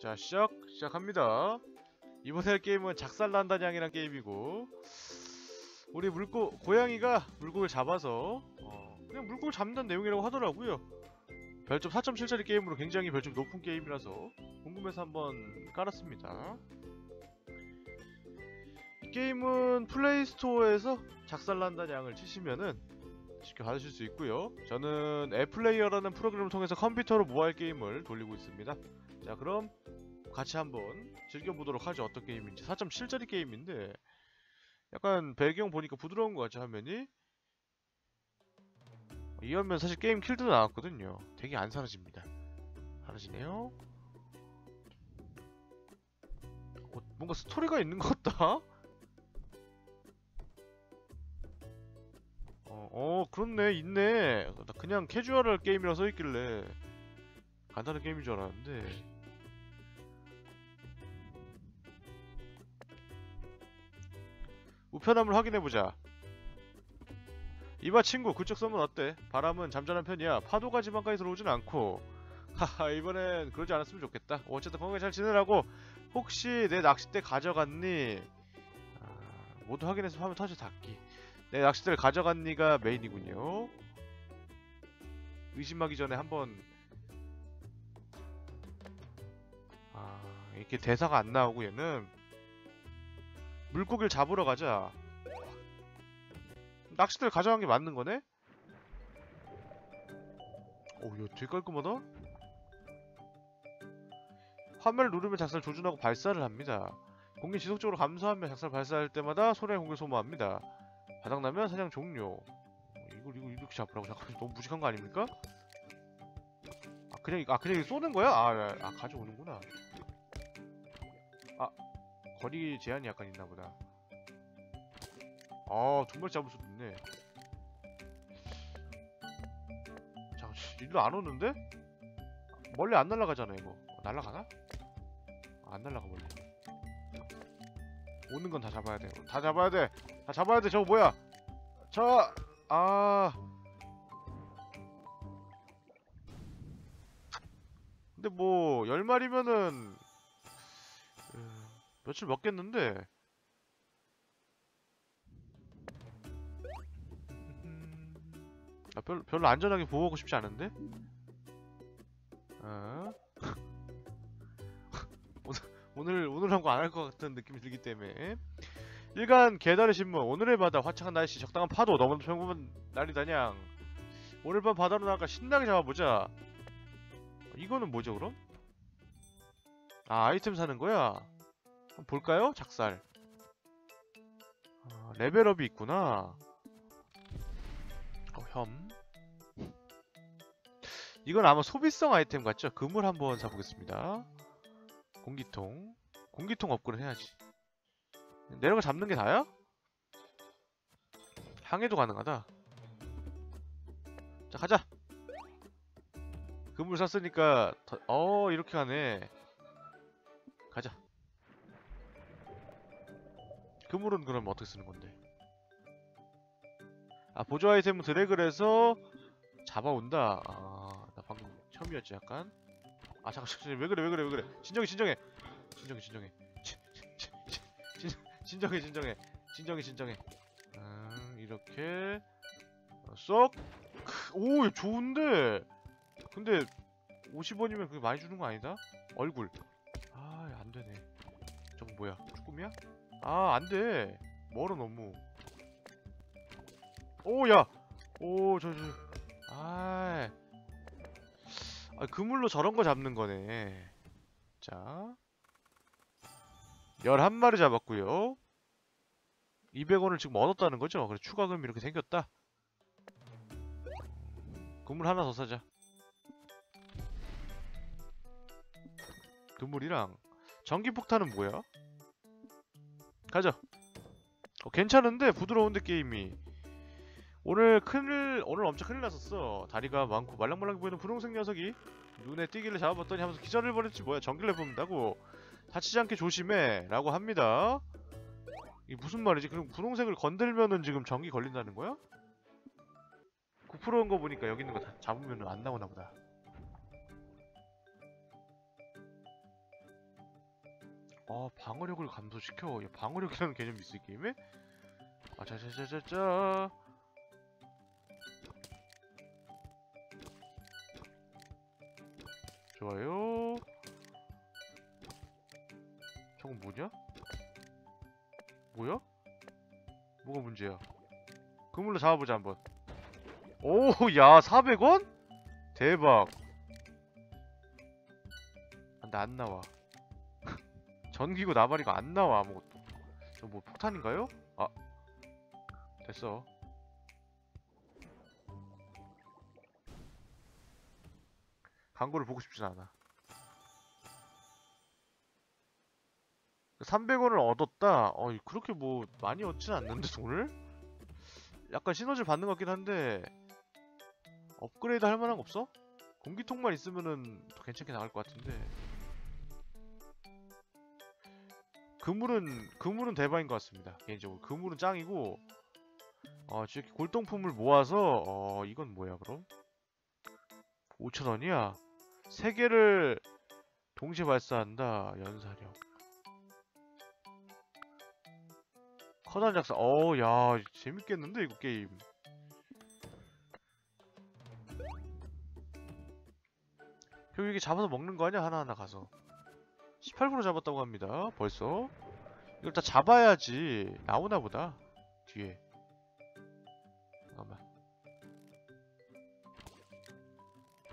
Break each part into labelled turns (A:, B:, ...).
A: 자 시작 시작합니다. 이번에 할 게임은 작살난다냥이란 게임이고 우리 물고 고양이가 물고기를 잡아서 어, 그냥 물고기 잡는 내용이라고 하더라고요. 별점 4.7짜리 게임으로 굉장히 별점 높은 게임이라서 궁금해서 한번 깔았습니다. 이 게임은 플레이스토어에서 작살난다냥을 치시면은 쉽게 받으실 수 있고요. 저는 애플레이어라는 프로그램을 통해서 컴퓨터로 모바일 게임을 돌리고 있습니다 자 그럼 같이 한번 즐겨보도록 하죠. 어떤 게임인지. 4.7짜리 게임인데 약간 배경 보니까 부드러운 것 같죠 화면이? 이 화면 사실 게임 킬드도 나왔거든요. 되게 안 사라집니다. 사라지네요. 어, 뭔가 스토리가 있는 것 같다? 어, 어 그렇네. 있네. 나 그냥 캐주얼할 게임이라 써있길래 간단한 게임인 줄 알았는데 우편함을 확인해보자. 이봐 친구 그쪽 섬은 어때? 바람은 잠잠한 편이야. 파도가 지방까지 들어오진 않고. 하하 이번엔 그러지 않았으면 좋겠다. 어쨌든 건강히 잘 지내라고. 혹시 내 낚싯대 가져갔니? 아, 모두 확인해서 화면 터치 닫기. 내 낚싯대를 가져갔니가 메인이군요. 의심하기 전에 한번. 아 이렇게 대사가 안 나오고 얘는 물고기를 잡으러 가자 낚싯대를 가져간 게 맞는 거네? 오, 이거 되게 깔끔하다? 화면을 누르면 작살 조준하고 발사를 합니다. 공기 지속적으로 감소하며 작살 발사할 때마다 소량의 공기를 소모합니다. 바닥나면 사냥 종료. 어, 이걸 이거 이렇게 잡으라고 잠깐 너무 무식한 거 아닙니까? 아 그냥 아 그냥 쏘는 거야? 아, 아, 아 가져오는구나. 아 거리 제한이 약간 있나 보다. 아, 두 마리 잡을 수도 있네. 잠깐, 일로 안 오는데? 멀리 안 날아가잖아, 이거. 어, 날아가나? 아, 안 날아가, 멀리. 오는 건 다 잡아야 돼. 다 잡아야 돼. 다 잡아야 돼. 저거 뭐야? 저, 아. 근데 뭐, 열 마리면은, 음, 며칠 먹겠는데? 아, 별로, 별로 안전하게 보호하고 싶지 않은데? 어? 오늘, 오늘, 한 거 안 할 것 같은 느낌이 들기 때문에. 일간 개다리 신문. 오늘의 바다, 화창한 날씨, 적당한 파도, 너무나 평범한 날이 다냥. 오늘 밤 바다로 나가 신나게 잡아보자. 이거는 뭐죠, 그럼? 아, 아이템 사는 거야? 볼까요? 작살. 아, 레벨업이 있구나. 어, 혐. 이건 아마 소비성 아이템 같죠? 금을 한번 사보겠습니다. 공기통. 공기통 업그레이드 해야지. 내려가 잡는 게 다야? 항해도 가능하다. 자, 가자! 금을 샀으니까, 더, 어, 이렇게 가네. 가자. 그물은 그럼 어떻게 쓰는 건데? 아 보조 아이템은 드래그를 해서 잡아온다. 아 나 방금 처음이었지 약간. 아 잠깐 잠깐 왜 그래 왜 그래 왜 그래? 진정해 진정해. 진정해 진정해. 진- 진정해 진정해. 진정해 진정해. 음 이렇게. 어, 쏙오 좋은데. 근데 50원이면 그게 많이 주는 거 아니다? 얼굴. 아 안 되네. 저거 뭐야? 쭈꾸미야? 아 안돼. 멀어 너무. 오야. 오 저 저. 아 아, 그물로 저런 거 잡는 거네. 자. 11마리 잡았고요. 200원을 지금 얻었다는 거죠? 그래 추가금이 이렇게 생겼다. 그물 하나 더 사자. 그물이랑 전기폭탄은 뭐야? 가자. 어, 괜찮은데 부드러운데 게임이. 오늘 큰일 오늘 엄청 큰일 났었어. 다리가 많고 말랑말랑 보이는 분홍색 녀석이 눈에 띄길래 잡아봤더니 하면서 기절을 벌였지. 뭐야 전기를 뿜는다고. 다치지 않게 조심해. 라고 합니다. 이게 무슨 말이지? 그럼 분홍색을 건들면은 지금 전기 걸린다는 거야? 9%인 거 보니까 여기 있는 거 다 잡으면 안 나오나 보다 아 방어력을 감소시켜 야, 방어력이라는 개념이 이 게임에? 아 자자자자자 좋아요 저건 뭐냐? 뭐야? 뭐가 문제야 그물로 잡아보자 한번 오야 400원? 대박 근데 안 나와 전기고 나발이가 안 나와 아무것도 저 뭐 폭탄인가요? 아 됐어 광고를 보고 싶진 않아 300원을 얻었다 어 그렇게 뭐 많이 얻진 않는데 돈을? 약간 시너지를 받는 것 같긴 한데 업그레이드 할 만한 거 없어? 공기통만 있으면은 더 괜찮게 나갈 것 같은데 그물은 그물은 대박인 것 같습니다 개인적으로. 그물은 짱이고 어 이렇게 골동품을 모아서 어 이건 뭐야 그럼? 5천원이야? 세 개를 동시에 발사한다 연사력. 커다란 작사. 어야 재밌겠는데 이거 게임. 결국 이게 잡아서 먹는 거 아니야? 하나하나 가서 18% 잡았다고 합니다. 벌써. 이걸 다 잡아야지. 나오나 보다 뒤에. 잠깐만.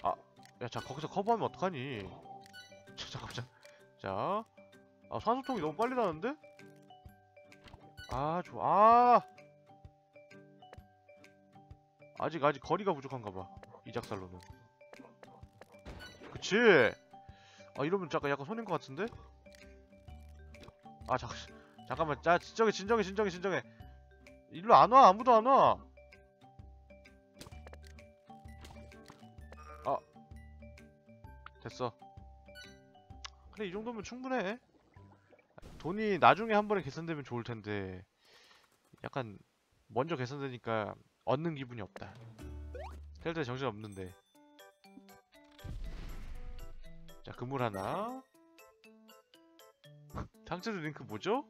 A: 아 야 자 거기서 커버하면 어떡하니? 자 잠깐만 자. 아, 산소통이 너무 빨리 나는데? 아 좋아 아! 아직 아직 거리가 부족한가 봐. 이 작살로는. 그치 아 이러면 잠깐 약간 손인 것 같은데? 아 잠, 잠깐만 자 진정해 진정해 진정해 진정해 일로 안 와 아무도 안 와. 아 됐어. 그래 이 정도면 충분해. 돈이 나중에 한 번에 계산되면 좋을 텐데 약간 먼저 계산되니까 얻는 기분이 없다. 텔 때 정신 없는데. 자, 그물 하나. 당첨된 링크 뭐죠?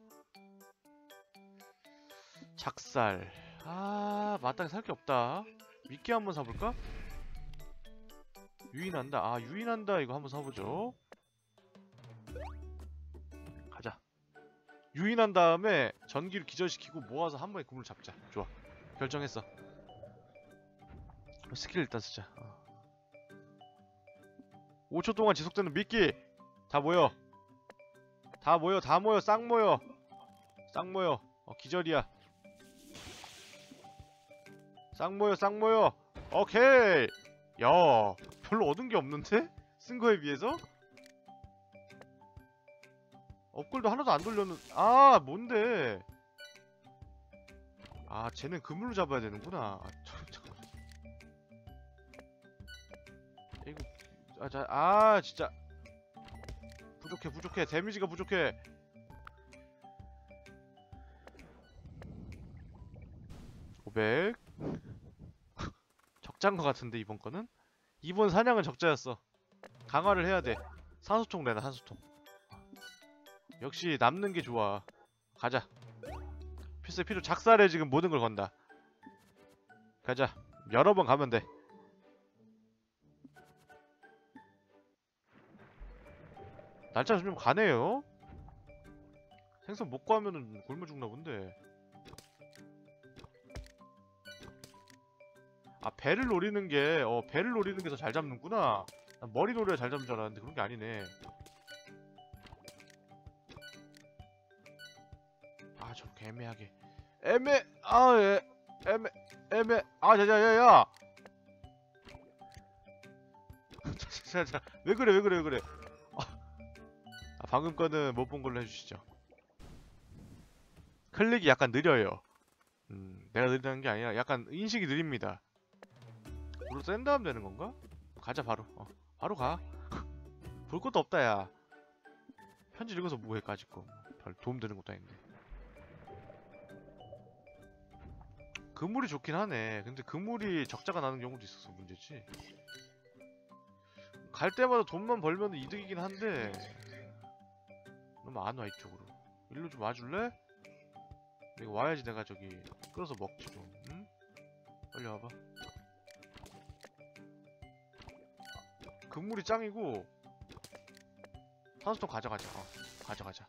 A: 작살. 아, 마땅히 살 게 없다. 미끼 한번 사볼까? 유인한다. 아, 유인한다. 이거 한번 사보죠. 가자. 유인한 다음에 전기를 기절시키고 모아서 한 번에 그물 잡자. 좋아. 결정했어. 스킬 일단 쓰자. 어. 5초 동안 지속되는 미끼. 다 모여. 다 모여 다 모여 싹 모여. 싹 모여. 어 기절이야. 싹 모여 싹 모여. 오케이. 야 별로 얻은 게 없는데? 쓴 거에 비해서? 업글도 하나도 안 돌렸는 아 뭔데? 아 쟤는 그물로 잡아야 되는구나 아, 자, 아, 진짜. 부족해, 부족해. 데미지가 부족해. (500) 적자인 것 같은데 이번 거는? 이번 사냥은 적자였어. 강화를 해야 돼. 산소통 내놔 산소통 역시 남는 게 좋아. 가자. 필수 필요 작살에 지금 모든 걸 건다. 가자. 여러 번 가면 돼 날짜 좀 가네요. 생선 못 구하면은 굶어 죽나 본데. 아 배를 노리는 게, 어 배를 노리는 게 더 잘 잡는구나. 난 머리 노려야 잘 잡는 줄 알았는데 그런 게 아니네. 아 저렇게 애매하게. 애매, 아 예, 애매, 애매, 아 자자야야. 자자자, 왜 그래 왜 그래 왜 그래. 아, 방금 거는 못 본 걸로 해주시죠. 클릭이 약간 느려요. 음, 내가 느리다는 게 아니라 약간 인식이 느립니다. 물로 센 다음 되는 건가? 가자 바로. 어, 바로 가. 볼 것도 없다 야. 편지 읽어서 뭐해 까짓 거. 별 도움 되는 것도 아닌데. 그물이 좋긴 하네. 근데 그물이 적자가 나는 경우도 있어서 문제지. 갈 때마다 돈만 벌면 이득이긴 한데 너무 안 와 이쪽으로. 일로 좀 와줄래? 이거 와야지 내가 저기 끌어서 먹지 좀 응? 빨리 와봐. 금물이 짱이고 산소통 가져가자. 어 가져가자.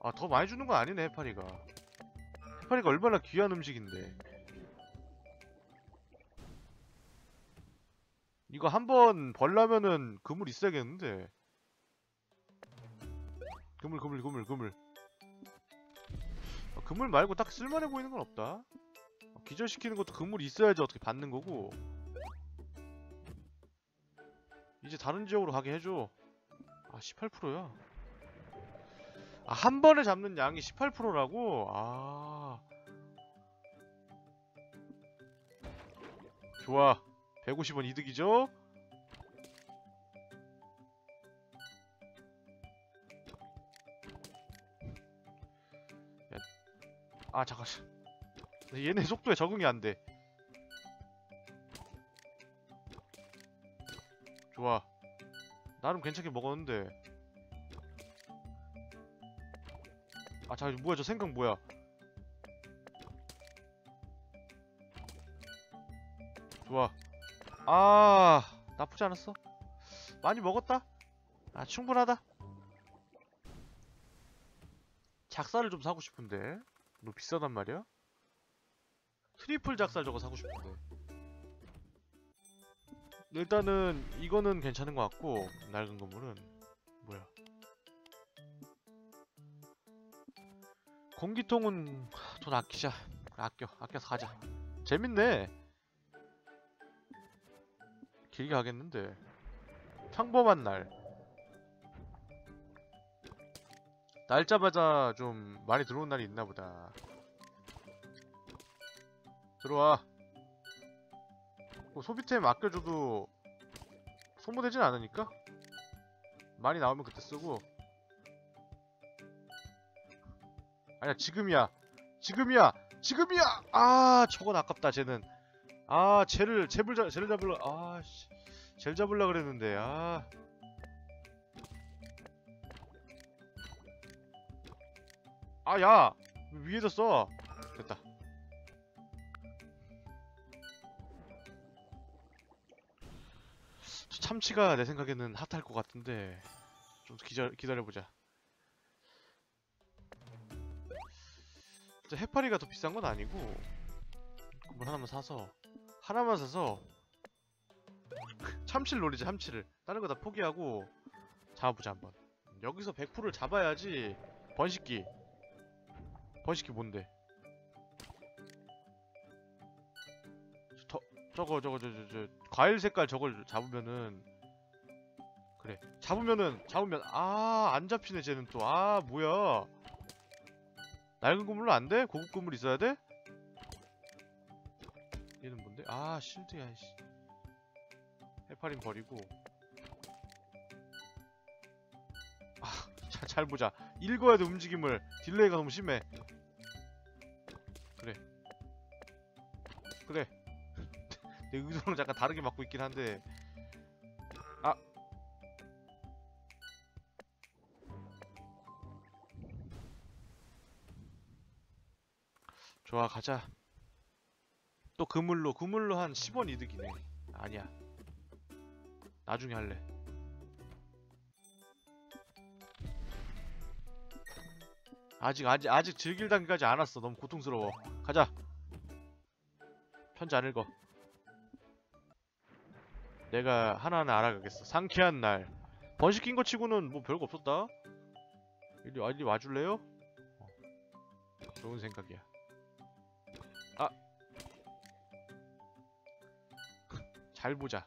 A: 아 더 많이 주는 건 아니네 해파리가. 해파리가 얼마나 귀한 음식인데. 이거 한 번 벌라면은 그물 있어야겠는데 그물 그물 그물 그물. 어, 그물 말고 딱 쓸만해 보이는 건 없다. 어, 기절시키는 것도 그물이 있어야지 어떻게 받는 거고. 이제 다른 지역으로 가게 해줘. 아 18%야. 아 한 번에 잡는 양이 18%라고? 아. 좋아. 150원 이득이죠? 아 잠깐. 얘네 속도에 적응이 안돼. 좋아. 나름 괜찮게 먹었는데. 아 잠깐 뭐야? 저 생강 뭐야? 좋아. 아 나쁘지 않았어. 많이 먹었다? 아 충분하다. 작살을 좀 사고 싶은데 너 비싸단 말이야? triple 작살 저거 사고 싶은데. 일단은 이거는 괜찮은 것 같고 낡은 그물은 뭐야? 공기통은 하, 돈 아끼자. 아껴 아껴서 가자. 재밌네. 길게 가겠는데. 평범한 날 날짜마다 좀 많이 들어온 날이 있나 보다. 들어와. 뭐 소비템 아껴줘도 소모되진 않으니까? 많이 나오면 그때 쓰고. 아니야 지금이야. 지금이야! 지금이야! 아 저건 아깝다 쟤는. 아 쟤를 잡 쟤를 잡을라 아씨. 쟤를 잡을라 그랬는데 아 아, 야! 위에서 써! 됐다. 저 참치가 내 생각에는 핫할 것 같은데, 좀 기자, 기다려보자. 해파리가 더 비싼 건 아니고, 그물 하나만 사서, 하나만 사서, 참치를 노리자, 참치를. 다른 거 다 포기하고, 잡아보자, 한번. 여기서 100%를 잡아야지, 번식기. 번식기 뭔데? 저, 저거 저거 저 저 저 과일 색깔 저걸 잡으면은 그래 잡으면은 잡으면 아 안 잡히네 쟤는 또 아 뭐야 낡은 그물로 안 돼? 고급 그물 있어야 돼? 얘는 뭔데? 아 실드야 씨 해파린 버리고 아 자, 잘 보자 읽어야 돼 움직임을 delay가 너무 심해 내 의도랑 잠깐 다르게 맞고 있긴 한데. 아. 좋아 가자. 또 그물로 그물로 한 10원 이득이네. 아니야. 나중에 할래. 아직 아직 아직 즐길 단계까지 안 왔어. 너무 고통스러워. 가자. 편지 안 읽어. 내가 하나하나 알아가겠어. 상쾌한 날. 번식 낀거 치고는 뭐 별거 없었다. 이리, 와- 이리 와줄래요? 어. 좋은 생각이야. 아! 잘 보자.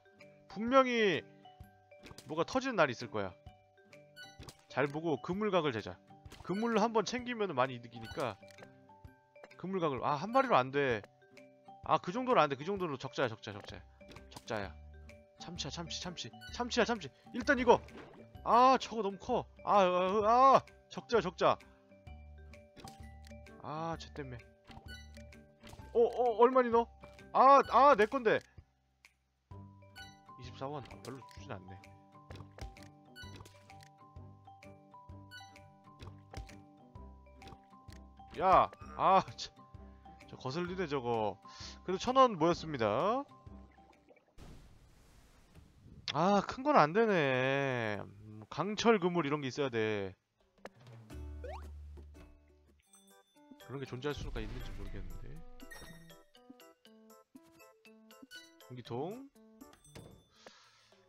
A: 분명히 뭐가 터지는 날이 있을 거야. 잘 보고 그물각을 재자. 그물로 한번 챙기면 많이 이득이니까 그물각을 아 한 마리로 안 돼. 아 그 정도는 안돼 그 정도로 적자야 적자 적자 적자야 참치야 참치 참치 참치야 참치 일단 이거 아 저거 너무 커 아 아, 어, 어, 아, 적자 적자 아쟤 때문에 어, 어, 얼마니 너? 아, 아, 내 건데. 24원 아, 별로 주진 않네. 야아저 거슬리네 저거. 그래도 천 원 모였습니다. 아, 큰 건 안 되네. 음, 강철 그물 이런 게 있어야 돼. 그런 게 존재할 수가 있는지 모르겠는데. 공기통.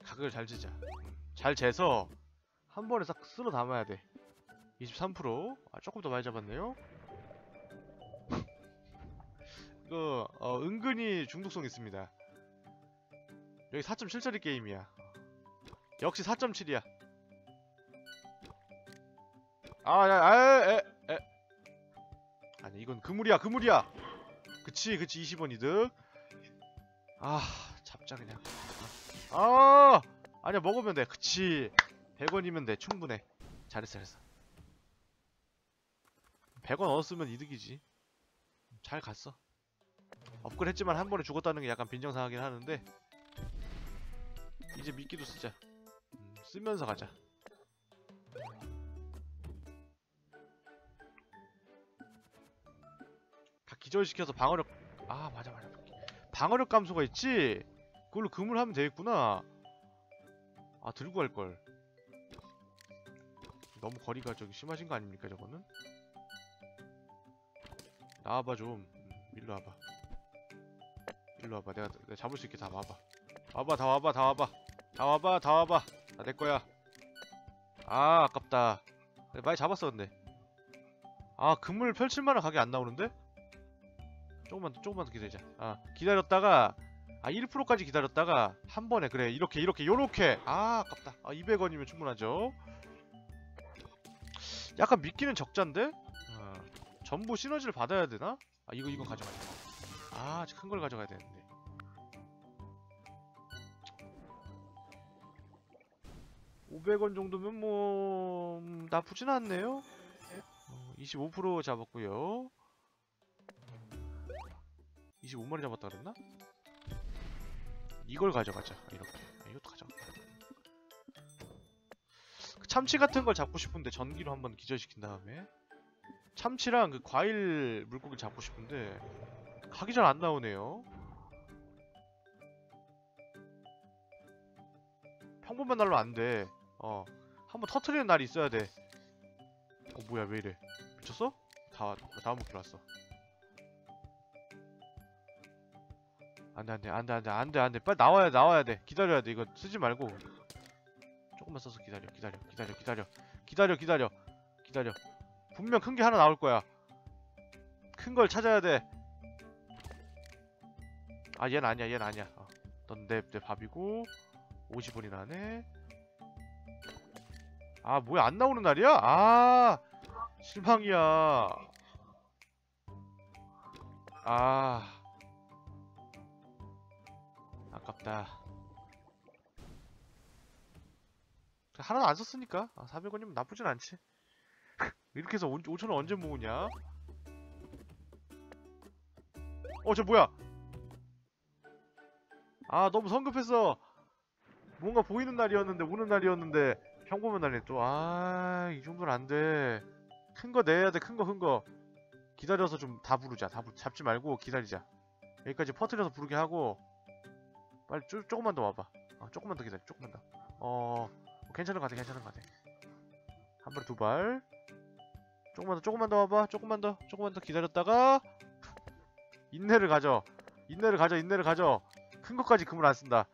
A: 가격을 잘 재자. 음, 잘 재서 한 번에 싹 쓸어 담아야 돼. 23%. 아, 조금 더 많이 잡았네요. 이거 어, 은근히 중독성 있습니다. 여기 4.7짜리 게임이야. 역시 4.7이야. 아, 야, 아, 에, 에. 아니, 이건 그물이야, 그물이야. 그치, 그치, 20원 이득. 아, 잡자 그냥. 아, 아니야, 먹으면 돼. 그치. 100원이면 돼. 충분해. 잘했어, 잘했어. 100원 얻었으면 이득이지. 잘 갔어. 업글 했지만 한 번에 죽었다는 게 약간 빈정상하긴 하는데 이제 미끼도 쓰자. 음, 쓰면서 가자. 다 기절시켜서 방어력 아 맞아 맞아. 방어력 감소가 있지? 그걸로 금을 하면 되겠구나. 아 들고 갈걸. 너무 거리가 저기 심하신 거 아닙니까 저거는? 나와봐 좀. 음, 일로 와봐. 일로 와봐. 내가, 내가 잡을 수 있게 다 와봐 와봐 다 와봐 다 와봐. 다 와봐 다 와봐. 다 내 거야. 아 아깝다. 많이 잡았어 근데. 아 그물 펼칠만한 각이 안 나오는데? 조금만 더 조금만 더 기다리자. 아 기다렸다가 아 1%까지 기다렸다가 한 번에 그래 이렇게 이렇게 요렇게. 아 아깝다. 아 200원이면 충분하죠. 약간 미끼는 적자인데? 아, 전부 시너지를 받아야 되나? 아 이거 이거 가져가자 아, 큰걸 가져가야 되는데. (500원) 정도면 뭐 음, 나쁘진 않네요. 어, (25%) 잡았고요. (25마리) 잡았다 그랬나? 이걸 가져가자. 이렇게. 아, 이것도 가져가 그 참치 같은 걸 잡고 싶은데 전기로 한번 기절시킨 다음에. 참치랑 그 과일 물고기 잡고 싶은데 각이 잘 안 나오네요. 평범한 날로 안 돼. 어. 한번 터트리는 날이 있어야 돼. 어, 뭐야, 왜 이래. 미쳤어? 다, 다음 목표 왔어. 안 돼, 안 돼, 안 돼, 안 돼, 안 돼, 안 돼. 빨리 나와야, 나와야 돼. 기다려야 돼. 이거 쓰지 말고. 조금만 써서 기다려, 기다려, 기다려, 기다려. 기다려, 기다려. 기다려. 분명 큰 게 하나 나올 거야. 큰 걸 찾아야 돼. 아 얘는 아니야 얘는 아니야 어. 넌내 내 밥이고 50원이 나네 아 뭐야 안 나오는 날이야? 아 실망이야. 아. 아깝다. 하나도 안 썼으니까. 아, 400원이면 나쁘진 않지. 이렇게 해서 5천원 언제 모으냐? 어 저 뭐야? 아 너무 성급했어. 뭔가 보이는 날이었는데 우는 날이었는데 평범한 날이 또아 이 정도는 안 돼. 큰 거 내야 돼 큰 거 큰 거. 기다려서 좀 다 부르자. 다 부, 잡지 말고 기다리자. 여기까지 퍼트려서 부르게 하고 빨리 쪼, 조금만 더 와봐. 어, 조금만 더 기다려 조금만 더. 어 괜찮은 거 같아 괜찮은 거 같아. 한 발에 두발. 조금만 더 조금만 더 와봐. 조금만 더 조금만 더 기다렸다가 인내를 가져. 인내를 가져 인내를 가져. 큰 것까지 그물 안 쓴다.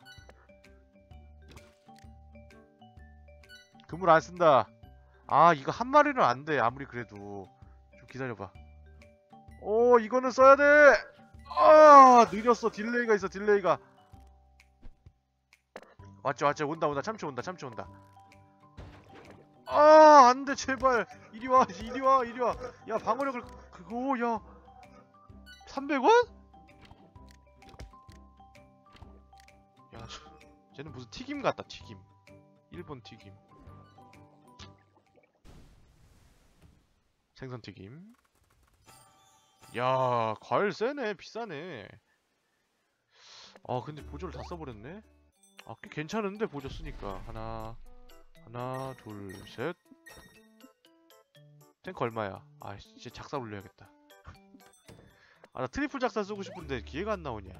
A: 그물 안 쓴다. 아 이거 한 마리는 안 돼. 아무리 그래도 좀 기다려봐. 오 이거는 써야 돼. 아 느렸어. delay가 있어. delay가. 왔지 왔지 온다 온다 참치 온다 참치 온다. 아 안돼 제발 이리 와 이리 와 이리 와. 야 방어력을 그거 야 300원? 야, 저- 쟤는 무슨 튀김 같다, 튀김. 일본 튀김. 생선 튀김. 야, 과일 세네, 비싸네. 아, 근데 보조를 다 써버렸네. 아, 꽤 괜찮은데 보조 쓰니까 하나, 하나, 둘, 셋, 탱크 얼마야? 아 진짜 작살 올려야겠다. 아 나 triple 작살 쓰고 싶은데 기회가 안 나오냐?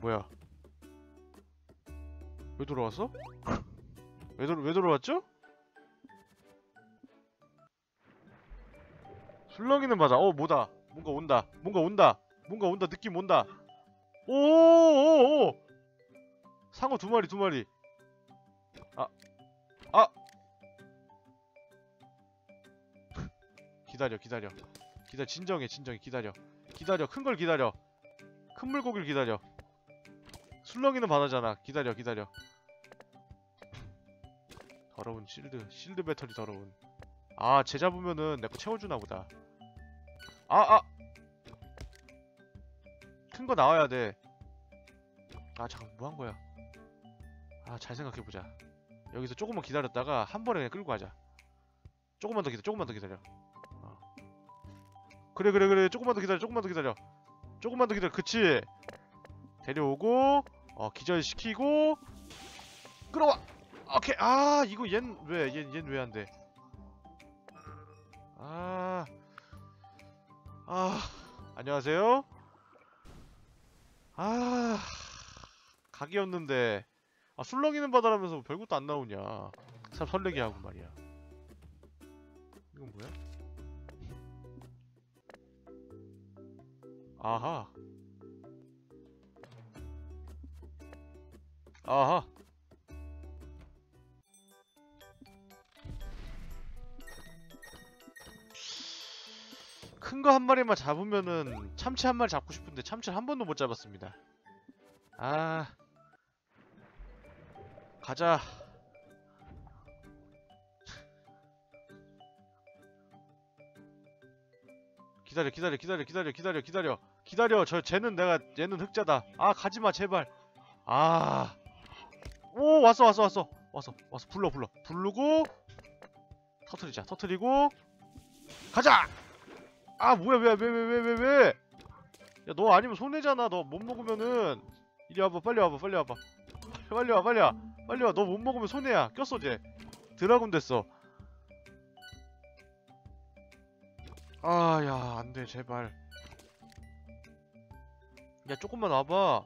A: 뭐야? 왜 돌아왔어? 왜, 돌, 왜 돌아왔죠? 술렁이는 맞아. 어, 뭐다. 뭔가 온다. 뭔가 온다. 뭔가 온다. 느낌 온다. 오오오! 상어 두 마리, 두 마리. 아, 아! 기다려, 기다려. 기다려, 진정해, 진정해, 기다려. 기다려, 큰 걸 기다려. 큰 물고기를 기다려. 술렁이는 바다잖아. 기다려, 기다려. 더러운 실드, 실드 배터리 더러운. 아, 쟤 잡으면은 내 거 채워주나 보다. 아, 아! 큰 거 나와야 돼. 아, 잠깐, 뭐 한 거야? 아, 잘 생각해보자. 여기서 조금만 기다렸다가 한 번에 그냥 끌고 가자. 조금만 더 기다려, 조금만 더 기다려. 어. 그래, 그래, 그래. 조금만 더 기다려, 조금만 더 기다려. 조금만 더 기다려. 그치? 데려오고, 어, 기절시키고, 끌어와! 오케이. 아, 이거 얜 왜, 얜, 얜왜 안 돼? 아, 아, 안녕하세요. 아, 각이었는데, 아, 술렁이는 바다라면서 별것도 안 나오냐. 참 설레게 하고 말이야. 이건 뭐야? 아하. 아하. 큰 거 한 마리만 잡으면은 참치 한 마리 잡고 싶은데 참치를 한 번도 못 잡았습니다. 아. 가자. 기다려, 기다려, 기다려, 기다려, 기다려, 기다려, 기다려. 저 쟤는 내가 얘는 흑자다. 아 가지 마 제발. 아. 오 왔어, 왔어, 왔어, 왔어, 왔어. 불러, 불러, 부르고 터트리자. 터트리고 가자. 아 뭐야 왜왜왜 왜 왜 왜? 야 너 아니면 손해잖아. 너 못 먹으면은. 이리 와봐 빨리 와봐 빨리 와봐. 빨리 와 빨리 와 빨리 와. 너 못 먹으면 손해야. 꼈어 쟤 드라군 됐어. 아야 안돼 제발. 야 조금만 와봐.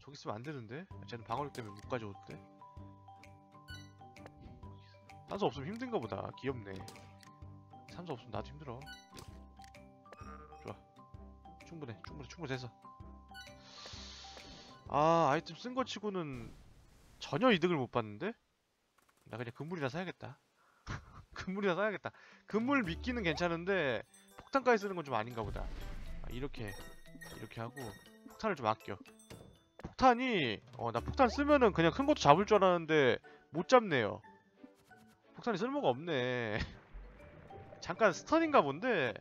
A: 저기 있으면 안되는데? 쟤는 방어력 때문에 못 가져오던데? 산소 없으면 힘든가 보다. 귀엽네. 산소 없으면 나도 힘들어 충분해. 충분해. 충분해서 아 아이템 쓴 거 치고는 전혀 이득을 못 봤는데? 나 그냥 금물이나 사야겠다. 금물이나 사야겠다. 금물 미끼는 괜찮은데 폭탄까지 쓰는 건 좀 아닌가 보다. 아, 이렇게 이렇게 하고 폭탄을 좀 아껴. 폭탄이 어 나 폭탄 쓰면은 그냥 큰 것도 잡을 줄 알았는데 못 잡네요. 폭탄이 쓸모가 없네. 잠깐 스턴인가 본데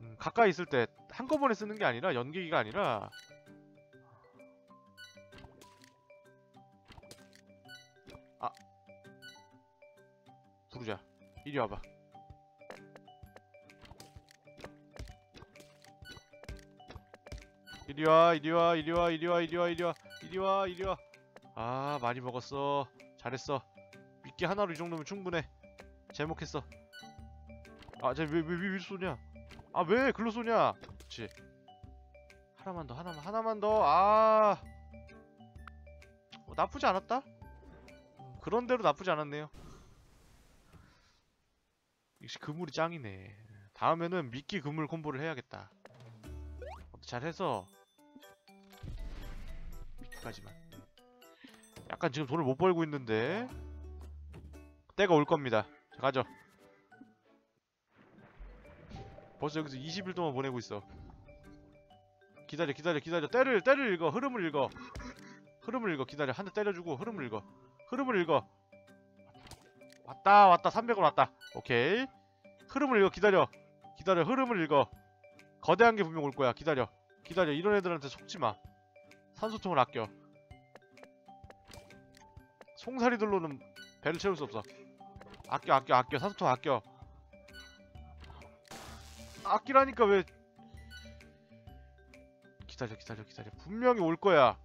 A: 음, 가까이 있을 때 한꺼번에 쓰는 게 아니라 연기기가 아니라 부르자. 이리 와봐. 이리 와, 이리 와, 이리 와, 이리 와, 이리 와, 이리 와, 이리 와, 이리 와. 아, 많이 먹었어. 잘했어. 미끼 하나로 이 정도면 충분해. 제목했어. 아, 쟤왜왜 왜, 왜, 쏘냐? 아, 왜 글로 쏘냐? 그렇지. 하나만 더, 하나만, 하나만 더. 아, 어, 나쁘지 않았다. 그런 대로 나쁘지 않았네요. 역시 그물이 짱이네 다음에는 미끼 그물 콤보를 해야겠다 잘해서 미끼까지만 약간 지금 돈을 못 벌고 있는데 때가 올 겁니다 자 가죠 벌써 여기서 20일 동안 보내고 있어. 기다려 기다려 기다려. 때를 때를 읽어. 흐름을 읽어. 흐름을 읽어. 기다려. 한 대 때려주고 흐름을 읽어. 흐름을 읽어. 왔다 왔다. 300원 왔다. 오케이. 흐름을 읽어. 기다려. 기다려. 흐름을 읽어. 거대한 게 분명 올 거야. 기다려. 기다려. 이런 애들한테 속지 마. 산소통을 아껴. 송사리들로는 배를 채울 수 없어. 아껴 아껴 아껴. 산소통 아껴 아끼라니까 왜. 기다려 기다려 기다려. 분명히 올 거야.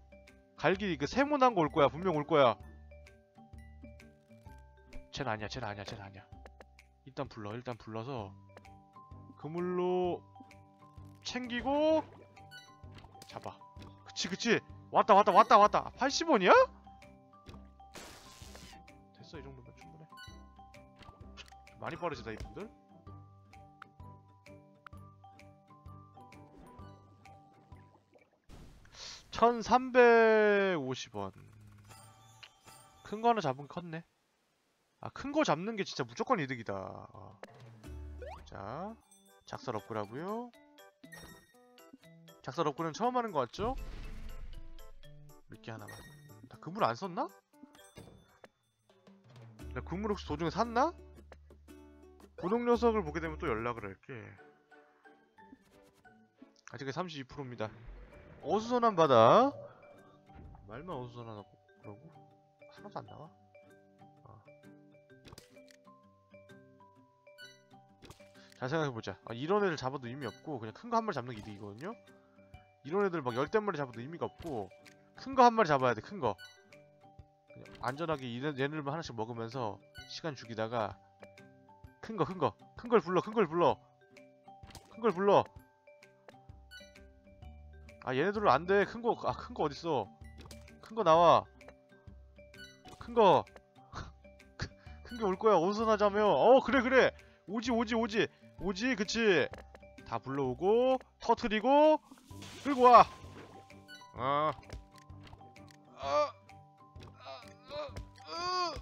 A: 갈기 그 세모난 거 올 거야. 분명 올 거야. 쟤는 아니야 쟤는 아니야 쟤는 아니야. 일단 불러 일단 불러서 그물로 챙기고 잡아. 그치 그치. 왔다 왔다 왔다 왔다. 80원이야? 됐어 이 정도면 충분해. 좀 많이 빠르시다 이분들 1350원 큰 거 하나 잡으면 컸네 아 큰 거 잡는 게 진짜 무조건 이득이다 어. 자 작살 업그라고요 작살 업그는 처음 하는 거 같죠? 몇 개 하나만 음, 나 그물 안 썼나? 나 그물 혹시 도중에 샀나? 고정 녀석을 보게 되면 또 연락을 할게 아직 32%입니다 어수선한 바다. 말만 어수선하다고? 그러고? 하나도 안 나와? 어. 잘 생각해보자. 아, 이런 애들 잡아도 의미 없고 그냥 큰 거 한 마리 잡는 게 이득이거든요? 이런 애들 막 열댓 마리 잡아도 의미가 없고 큰 거 한 마리 잡아야 돼 큰거. 그냥 안전하게 얘네, 얘네들만 하나씩 먹으면서 시간 죽이다가 큰 거 큰 거 큰 걸 불러 큰 걸 불러. 큰 걸 불러 아 얘네들은 안돼. 큰 거 아 큰 거 어딨어? 큰 거 나와. 큰 거. 큰 게 올 거야. 어디서 나자며. 어 그래 그래. 오지 오지 오지. 오지 그치? 다 불러오고 터트리고 끌고 와. 어. 아. 아, 아,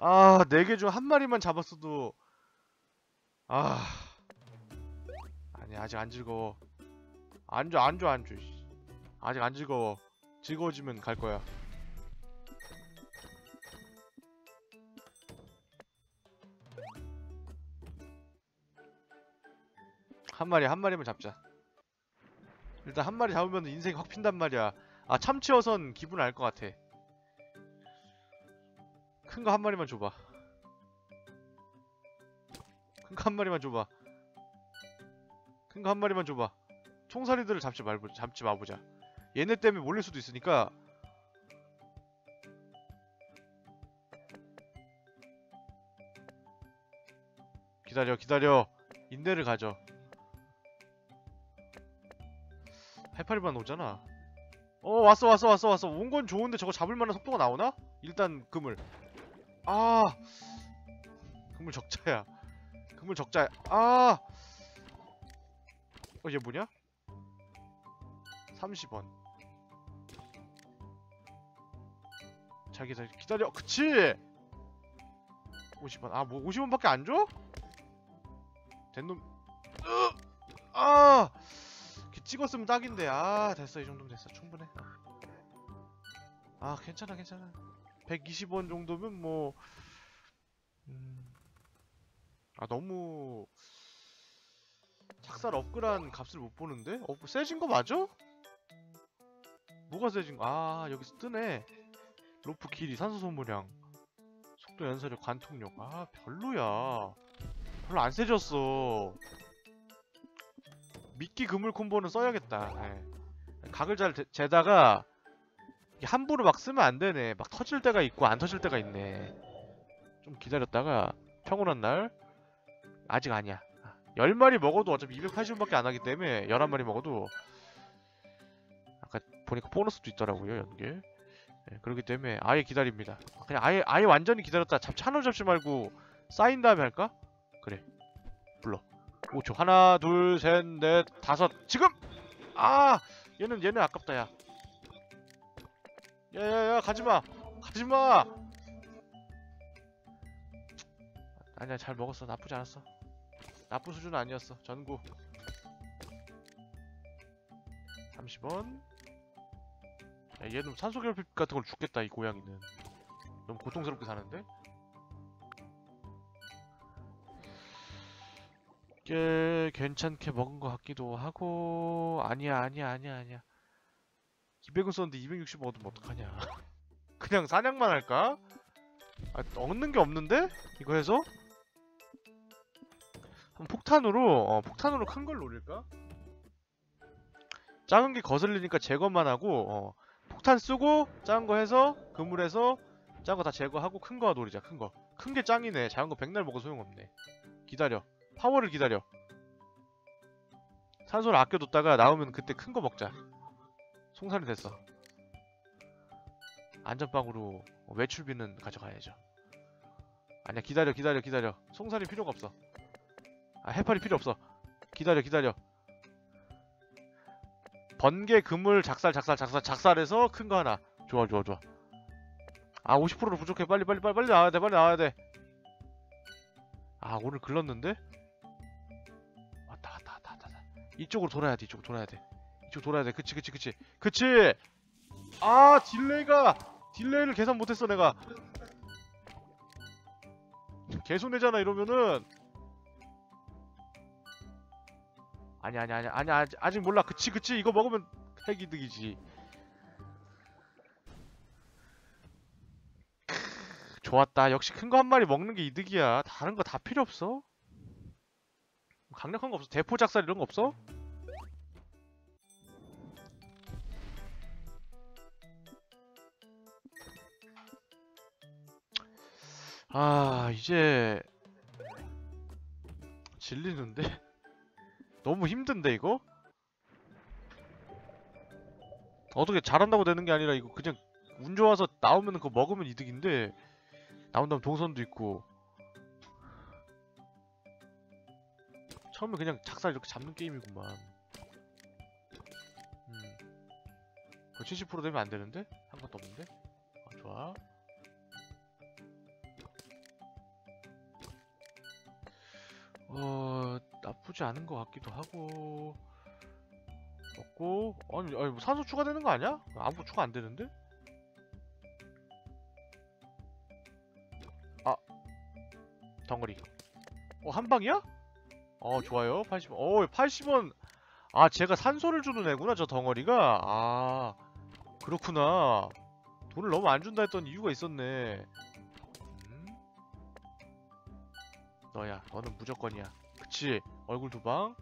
A: 아. 아, 네 개 중 한 마리만 잡았어도 아. 아니, 아직 안 즐거워. 안 줘, 안 줘, 안 줘. 씨. 아직 안 즐거워. 즐거워지면 갈 거야. 한 마리, 한 마리만 잡자. 일단 한 마리 잡으면 인생이 확 핀단 말이야. 아, 참치어선 기분 알 것 같아. 큰 거 한 마리만 줘봐. 큰 거 한 마리만 줘봐. 큰 거 한 마리만 줘봐. 총살이들을 잡지 말고 잡지 마보자. 얘네 때문에 몰릴 수도 있으니까. 기다려, 기다려. 인내를 가져. 해파리만 오잖아. 어, 왔어, 왔어, 왔어, 왔어. 온 건 좋은데 저거 잡을 만한 속도가 나오나? 일단 그물. 아 그물 적자야. 그물 적자야 아! 어, 얘 뭐냐? 30원. 자 기다려 기다려. 그치? 50원. 아 뭐 50원밖에 안 줘? 된놈. 아! 찍었으면 딱인데. 아 됐어. 이 정도면 됐어. 충분해. 아 괜찮아 괜찮아 120원 정도면 뭐 음... 아 너무 착살 업그란 값을 못 보는데? 어 세진 거 맞아? 뭐가 세진 거? 아 여기서 뜨네 로프 길이 산소 소모량 속도 연사력 관통력 아 별로야 별로 안 세졌어 미끼 그물 콤보는 써야겠다 네. 각을 잘 재- 재다가 함부로 막 쓰면 안 되네. 막 터질 때가 있고 안 터질 때가 있네. 좀 기다렸다가 평온한 날 아직 아니야. 10마리 먹어도 어차피 280원밖에 안 하기 때문에 11마리 먹어도 아까 보니까 보너스도 있더라고요, 연계. 네, 그렇기 때문에 아예 기다립니다. 그냥 아예 아예 완전히 기다렸다. 잡 찬호 잡지 말고 쌓인 다음에 할까? 그래. 불러. 5초. 하나, 둘, 셋, 넷, 다섯. 지금! 아! 얘는 얘는 아깝다, 야. 야야야 가지마. 가지마. 아니야 잘 먹었어. 나쁘지 않았어. 나쁜 수준은 아니었어. 전구. 30원. 야 얘는 산소 결핍 같은 걸 죽겠다 이 고양이는. 너무 고통스럽게 사는데? 꽤 괜찮게 먹은 것 같기도 하고. 아니야 아니야 아니야 아니야 200원 썼는데 260원 얻으면 어떡하냐 그냥 사냥만 할까? 아, 얻는 게 없는데? 이거 해서? 폭탄으로 어, 폭탄으로 큰 걸 노릴까? 작은 게 거슬리니까 제거만 하고 어, 폭탄 쓰고 작은 거 해서 그물에서 작은 거 다 제거하고 큰 거 노리자 큰 거 큰 게 짱이네 작은 거 백날 먹어 소용없네 기다려 파워를 기다려 산소를 아껴뒀다가 나오면 그때 큰 거 먹자 송산이 됐어. 안전빵으로 외출비는 가져가야죠. 아니야 기다려 기다려 기다려. 송사리 필요가 없어. 아 해파리 필요 없어. 기다려 기다려. 번개 그물 작살 작살 작살 작살해서 큰 거 하나. 좋아 좋아 좋아. 아 50%로 부족해. 빨리 빨리 빨리 빨리 나와야 돼 빨리 나와야 돼아 오늘 글렀는데? 왔다 왔다 왔다 왔다 왔다. 이쪽으로 돌아야 돼 이쪽으로 돌아야 돼 이쪽 돌아야 돼. 그치 그치 그치. 그치! 아 delay가 딜레이를 계산 못했어 내가. 개손해잖아 이러면은. 아니 아니 아니 아니 아직, 아직 몰라. 그치 그치. 이거 먹으면 핵이득이지. 좋았다. 역시 큰 거 한 마리 먹는 게 이득이야. 다른 거 다 필요 없어? 강력한 거 없어? 대포 작살 이런 거 없어? 아 이제 질리는데 너무 힘든데 이거? 어떻게 잘한다고 되는 게 아니라 이거 그냥 운 좋아서 나오면 그거 먹으면 이득인데 나온 다음 동선도 있고 처음에 그냥 작살 이렇게 잡는 게임이구만 음. 그거 70% 되면 안 되는데? 한 것도 없는데? 아, 좋아 어 나쁘지 않은 것 같기도 하고. 먹고 아니 아니 뭐 산소 추가되는 거 아니야? 아무 추가 안 되는데? 아. 덩어리. 어 한 방이야? 어 좋아요. 80원 어 80원. 아 제가 산소를 주는 애구나 저 덩어리가. 아 그렇구나. 돈을 너무 안 준다 했던 이유가 있었네 너야 너는 무조건이야. 그치? 얼굴 두방.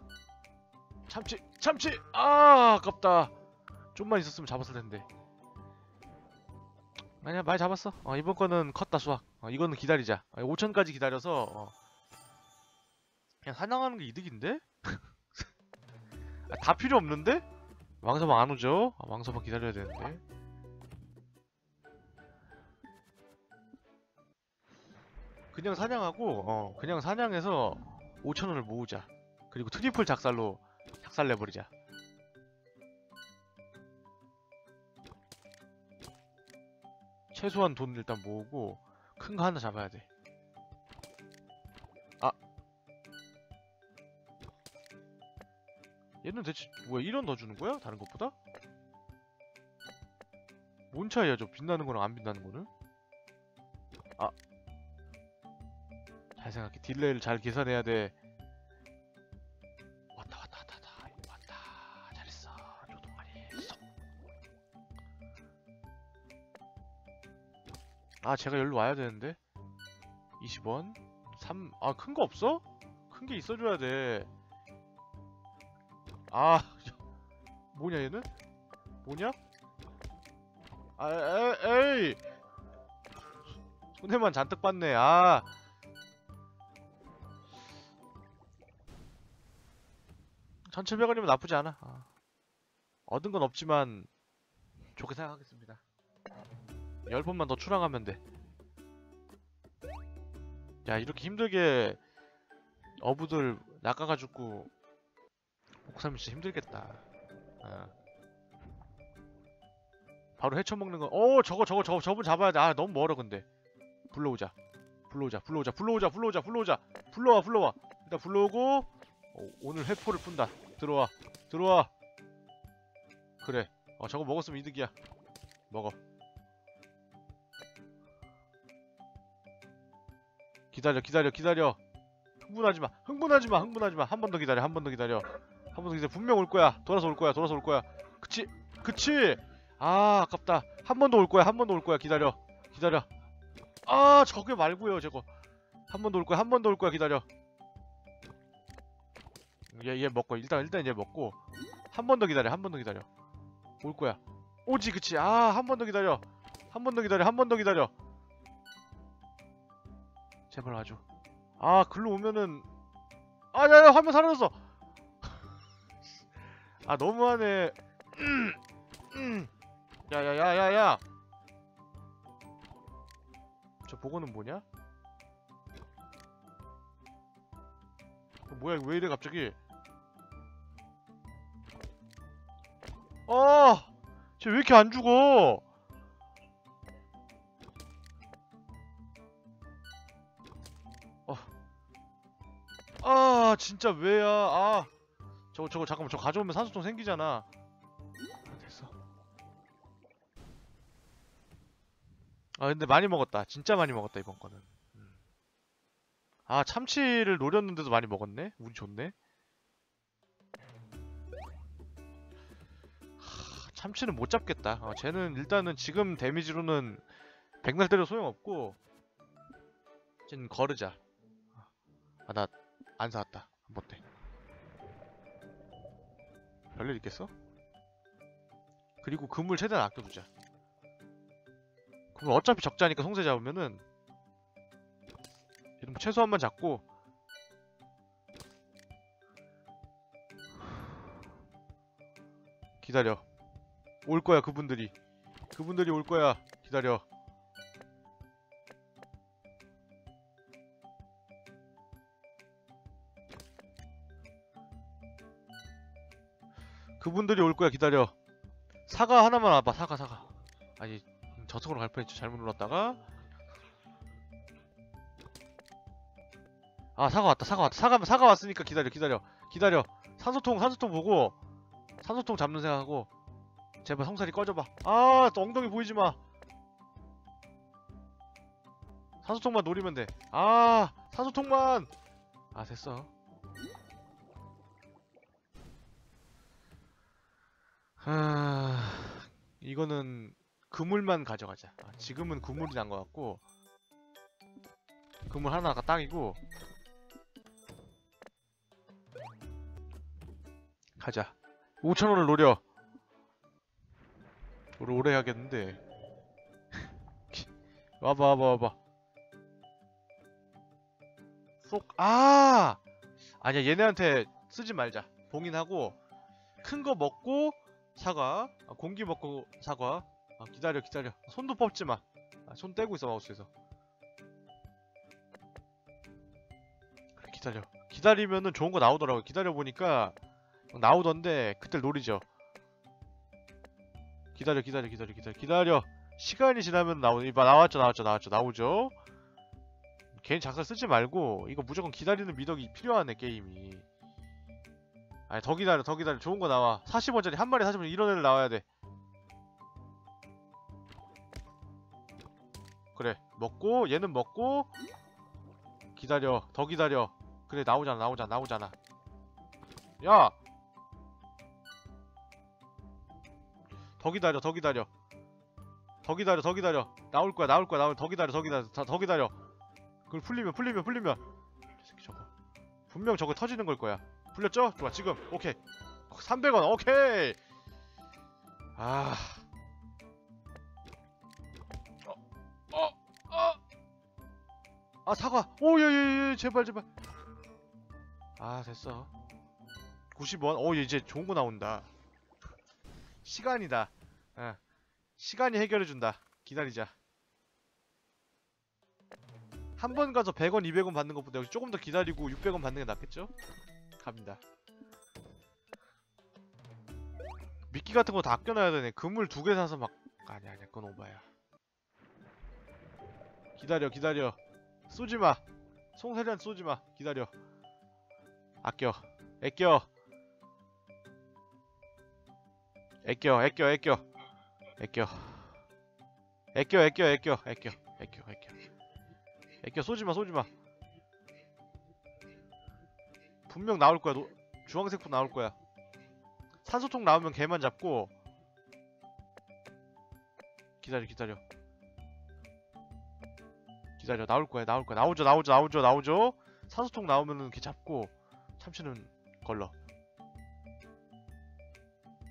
A: 참치 참치! 아 아깝다. 좀만 있었으면 잡았을 텐데. 아니야 많이 잡았어. 어, 이번 거는 컸다 수학. 어, 이거는 기다리자. 5천까지 기다려서 어. 그냥 사냥하는 게 이득인데? 아, 다 필요 없는데? 왕서방 안 오죠? 아, 왕서방 기다려야 되는데 그냥 사냥하고 어 그냥 사냥해서 5천원을 모으자 그리고 triple 작살로 작살 내버리자 최소한 돈 일단 모으고 큰 거 하나 잡아야 돼 아. 얘는 대체 뭐야 1원 더 주는 거야? 다른 것보다? 뭔 차이야 저 빛나는 거랑 안 빛나는 거는? 아. 잘 생각해. 딜레이를 잘 계산해야 돼. 왔다 왔다 왔다 왔다. 왔다. 잘했어. 조동아리 쏙. 아 제가 여기로 와야 되는데? 20원? 3 아 큰 거 없어? 큰 게 있어줘야 돼 아 뭐냐 얘는? 뭐냐? 아 에, 에이! 손해만 잔뜩 봤네. 아 1700원이면 나쁘지 않아 아. 얻은 건 없지만 좋게 생각하겠습니다 10번만 더 출항하면 돼. 야, 이렇게 힘들게 어부들 낚아가지고 목삼이 진짜 힘들겠다. 아. 바로 헤쳐먹는 거. 어, 저거, 저거, 저거, 저분 잡아야 돼. 아, 너무 멀어, 근데. 불러오자. 불러오자, 불러오자, 불러오자, 불러오자, 불러오자. 불러와, 불러와. 일단 불러오고, 어, 오늘 회포를 푼다. 들어와, 들어와. 그래. 어, 저거 먹었으면 이득이야. 먹어. 기다려 기다려 기다려. 흥분하지마. 흥분하지마 흥분하지마. 한 번 더 기다려 한 번 더 기다려. 한 번 더 기다려. 분명 올 거야. 돌아서 올 거야 돌아서 올 거야. 그치? 그치? 아 아깝다. 한 번 더 올 거야 한 번 더 올 거야. 기다려. 기다려. 아 저게 말고요 저거. 한 번 더 올 거야 한 번 더 올 거야. 기다려 얘 얘 먹고 일단 일단 얘 먹고. 한 번 더 기다려 한 번 더 기다려. 올 거야. 오지 그치. 아 한 번 더 기다려. 한 번 더 기다려 한 번 더 기다려. 제발 와줘. 아 글로 오면은. 아야야 화면 사라졌어. 아 너무하네. 야야야야야. 저 보고는 뭐냐? 어, 뭐야 왜 이래 갑자기 아! 쟤 왜 이렇게 안 죽어? 어. 아 진짜 왜야 아 저거 저거 잠깐만 저거 가져오면 산소통 생기잖아 아, 됐어 아 근데 많이 먹었다 진짜 많이 먹었다 이번 거는 음. 아 참치를 노렸는데도 많이 먹었네 운이 좋네 참치는 못 잡겠다. 어, 쟤는 일단은 지금 데미지로는 백날 때려 소용없고 쟤는 거르자. 아 나 안 사왔다. 못돼 별일 있겠어? 그리고 금을 최대한 아껴두자. 그럼 어차피 적자니까 송세 잡으면은 거 최소한만 잡고. 기다려 올 거야 그분들이. 그분들이 올 거야. 기다려. 그분들이 올 거야 기다려. 사과 하나만 와봐 사과 사과. 아니 저쪽으로 갈 뻔했죠 잘못 눌렀다가. 아 사과 왔다 사과 왔다. 사과 사과 왔으니까 기다려 기다려. 기다려. 산소통 산소통 보고 산소통 잡는 생각하고 제발 성살이 꺼져봐 아또 엉덩이 보이지마 산소통만 노리면 돼아 산소통만 아 됐어 하... 이거는 그물만 가져가자. 아, 지금은 그물이 난 것 같고 그물 하나가 딱이고 가자. 5천원을 노려. 오래 오래 해야겠는데. 와봐 와봐 와봐. 쏙 아! 아니야 얘네한테 쓰지 말자. 봉인하고 큰 거 먹고 사과 아, 공기 먹고 사과 아, 기다려 기다려 손도 뻗지마 아, 손 떼고 있어 마우스에서 그래 기다려 기다리면은 좋은 거 나오더라고 기다려보니까 나오던데 그때 노리죠 기다려 기다려 기다려 기다려 기다려. 시간이 지나면 나오 이봐 나왔죠 나왔죠 나왔죠. 나오죠? 괜히 작살 쓰지 말고 이거 무조건 기다리는 미덕이 필요하네 게임이. 아니 더 기다려 더 기다려. 좋은 거 나와. 40원짜리 한 마리 사시면 이런 애를 나와야 돼. 그래 먹고 얘는 먹고. 기다려 더 기다려. 그래 나오잖아 나오잖아 나오잖아. 야! 더 기다려 더 기다려. 더 기다려 더 기다려. 나올 거야 나올 거야. 나올 더 기다려 더 기다려. 더, 더 기다려. 그걸 풀리면 풀리면 풀리면. 이 새끼 저거. 분명 저거 터지는 걸 거야. 풀렸죠? 좋아 지금. 오케이. 300원. 오케이. 아. 어, 어, 어. 아 사과. 오예예예. 제발 제발. 아 됐어. 90원. 오 이제 좋은 거 나온다. 시간이다 어. 시간이 해결해준다. 기다리자. 한 번 가서 100원 200원 받는 것보다 여기 조금 더 기다리고 600원 받는 게 낫겠죠? 갑니다. 미끼 같은 거 다 아껴놔야 되네. 그물 두 개 사서 막. 아니야 아니야. 그건 오바야. 기다려 기다려. 쏘지마. 송세리한테 쏘지마. 기다려. 아껴. 애껴. 애껴 애껴 애껴 애껴. 애껴 애껴 애껴 애껴 애껴 애껴. 애껴 쏘지마 쏘지마. 분명 나올 거야 노, 주황색도 나올 거야. 산소통 나오면 걔만 잡고. 기다려 기다려. 기다려 나올 거야 나올 거야. 나오죠 나오죠 나오죠 나오죠. 산소통 나오면은 걔 잡고 참치는 걸러